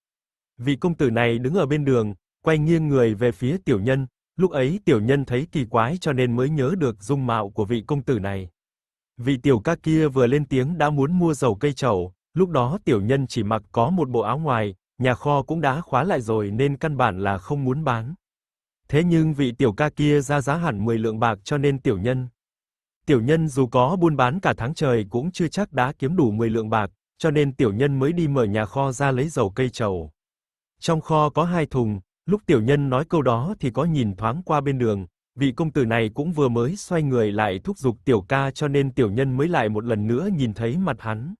Vị công tử này đứng ở bên đường, quay nghiêng người về phía tiểu nhân, lúc ấy tiểu nhân thấy kỳ quái cho nên mới nhớ được dung mạo của vị công tử này. Vị tiểu ca kia vừa lên tiếng đã muốn mua dầu cây trầu, lúc đó tiểu nhân chỉ mặc có một bộ áo ngoài, nhà kho cũng đã khóa lại rồi nên căn bản là không muốn bán. Thế nhưng vị tiểu ca kia ra giá hẳn 10 lượng bạc cho nên tiểu nhân. Tiểu nhân dù có buôn bán cả tháng trời cũng chưa chắc đã kiếm đủ 10 lượng bạc, cho nên tiểu nhân mới đi mở nhà kho ra lấy dầu cây trầu. Trong kho có hai thùng, lúc tiểu nhân nói câu đó thì có nhìn thoáng qua bên đường, vị công tử này cũng vừa mới xoay người lại thúc giục tiểu ca cho nên tiểu nhân mới lại một lần nữa nhìn thấy mặt hắn.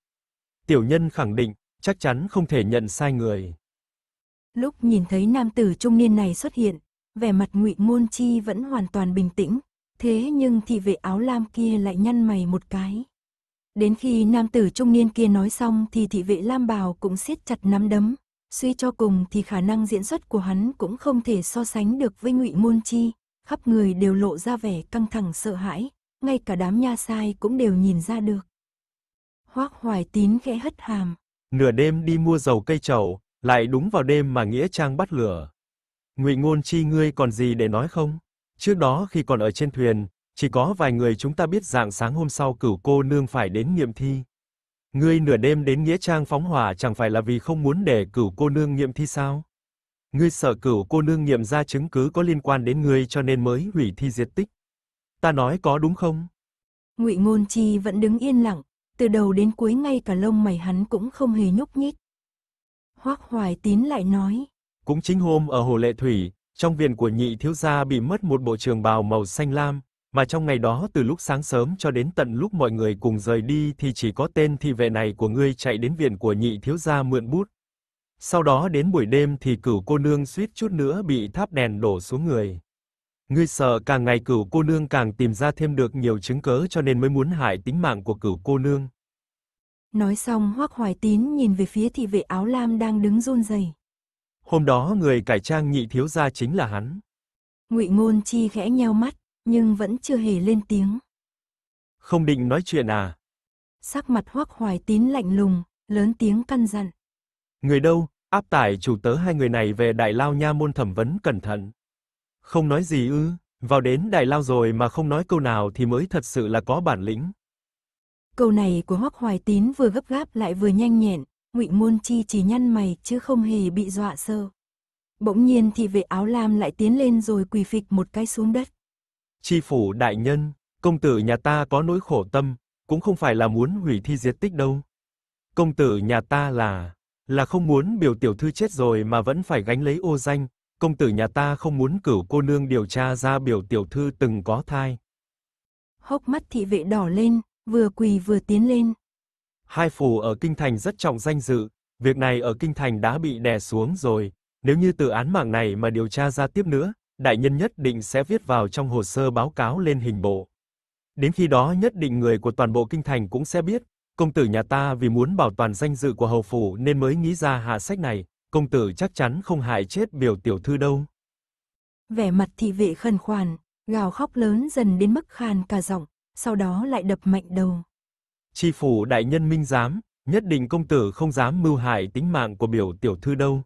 Tiểu nhân khẳng định, chắc chắn không thể nhận sai người. Lúc nhìn thấy nam tử trung niên này xuất hiện, vẻ mặt Ngụy Ngôn Chi vẫn hoàn toàn bình tĩnh, thế nhưng thị vệ áo lam kia lại nhăn mày một cái. Đến khi nam tử trung niên kia nói xong thì thị vệ lam bào cũng siết chặt nắm đấm, suy cho cùng thì khả năng diễn xuất của hắn cũng không thể so sánh được với Ngụy Ngôn Chi, khắp người đều lộ ra vẻ căng thẳng sợ hãi, ngay cả đám nha sai cũng đều nhìn ra được. Hoắc Hoài Tín khẽ hất hàm. Nửa đêm đi mua dầu cây trầu, lại đúng vào đêm mà nghĩa trang bắt lửa. Ngụy Ngôn Chi ngươi còn gì để nói không? Trước đó khi còn ở trên thuyền, chỉ có vài người chúng ta biết dạng sáng hôm sau cửu cô nương phải đến nghiệm thi. Ngươi nửa đêm đến nghĩa trang phóng hỏa chẳng phải là vì không muốn để cửu cô nương nghiệm thi sao? Ngươi sợ cửu cô nương nghiệm ra chứng cứ có liên quan đến ngươi cho nên mới hủy thi diệt tích. Ta nói có đúng không? Ngụy Ngôn Chi vẫn đứng yên lặng, từ đầu đến cuối ngay cả lông mày hắn cũng không hề nhúc nhích. Hoắc Hoài Tín lại nói, cũng chính hôm ở Hồ Lệ Thủy, trong viện của nhị thiếu gia bị mất một bộ trường bào màu xanh lam, mà trong ngày đó từ lúc sáng sớm cho đến tận lúc mọi người cùng rời đi thì chỉ có tên thị vệ này của ngươi chạy đến viện của nhị thiếu gia mượn bút. Sau đó đến buổi đêm thì cửu cô nương suýt chút nữa bị tháp đèn đổ xuống người. Ngươi sợ càng ngày cửu cô nương càng tìm ra thêm được nhiều chứng cớ cho nên mới muốn hại tính mạng của cửu cô nương. Nói xong Hoắc Hoài Tín nhìn về phía thị vệ áo lam đang đứng run rẩy. Hôm đó người cải trang nhị thiếu gia chính là hắn. Ngụy Ngôn Chi khẽ nheo mắt, nhưng vẫn chưa hề lên tiếng. Không định nói chuyện à? Sắc mặt Hoắc Hoài Tín lạnh lùng, lớn tiếng căn dặn. Người đâu, áp tải chủ tớ hai người này về Đại Lao Nha môn thẩm vấn cẩn thận. Không nói gì ư, vào đến Đại Lao rồi mà không nói câu nào thì mới thật sự là có bản lĩnh. Câu này của Hoắc Hoài Tín vừa gấp gáp lại vừa nhanh nhẹn, Ngụy Môn Chi chỉ nhăn mày chứ không hề bị dọa sợ. Bỗng nhiên thị vệ áo lam lại tiến lên rồi quỳ phịch một cái xuống đất. Chi phủ đại nhân, công tử nhà ta có nỗi khổ tâm, cũng không phải là muốn hủy thi diệt tích đâu. Công tử nhà ta là, là không muốn biểu tiểu thư chết rồi mà vẫn phải gánh lấy ô danh, công tử nhà ta không muốn cửu cô nương điều tra ra biểu tiểu thư từng có thai. Hốc mắt thị vệ đỏ lên, vừa quỳ vừa tiến lên. Hai phủ ở Kinh Thành rất trọng danh dự, việc này ở Kinh Thành đã bị đè xuống rồi, nếu như từ án mạng này mà điều tra ra tiếp nữa, đại nhân nhất định sẽ viết vào trong hồ sơ báo cáo lên hình bộ. Đến khi đó nhất định người của toàn bộ Kinh Thành cũng sẽ biết, công tử nhà ta vì muốn bảo toàn danh dự của hầu phủ nên mới nghĩ ra hạ sách này, công tử chắc chắn không hại chết biểu tiểu thư đâu. Vẻ mặt thị vệ khẩn khoản, gào khóc lớn dần đến mức khàn cả giọng, sau đó lại đập mạnh đầu. Chi phủ đại nhân minh giám, nhất định công tử không dám mưu hại tính mạng của biểu tiểu thư đâu.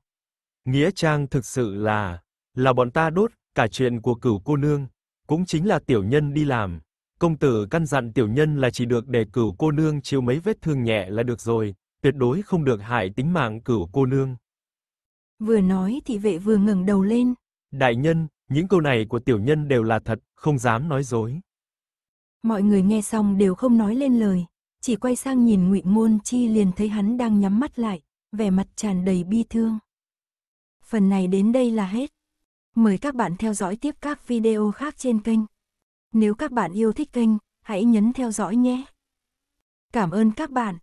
Nghĩa trang thực sự là, là bọn ta đốt, cả chuyện của cửu cô nương, cũng chính là tiểu nhân đi làm. Công tử căn dặn tiểu nhân là chỉ được để cửu cô nương chịu mấy vết thương nhẹ là được rồi, tuyệt đối không được hại tính mạng cửu cô nương. Vừa nói thị vệ vừa ngẩng đầu lên. Đại nhân, những câu này của tiểu nhân đều là thật, không dám nói dối. Mọi người nghe xong đều không nói lên lời, chỉ quay sang nhìn Ngụy Ngôn Chi liền thấy hắn đang nhắm mắt lại, vẻ mặt tràn đầy bi thương. Phần này đến đây là hết. Mời các bạn theo dõi tiếp các video khác trên kênh. Nếu các bạn yêu thích kênh, hãy nhấn theo dõi nhé. Cảm ơn các bạn.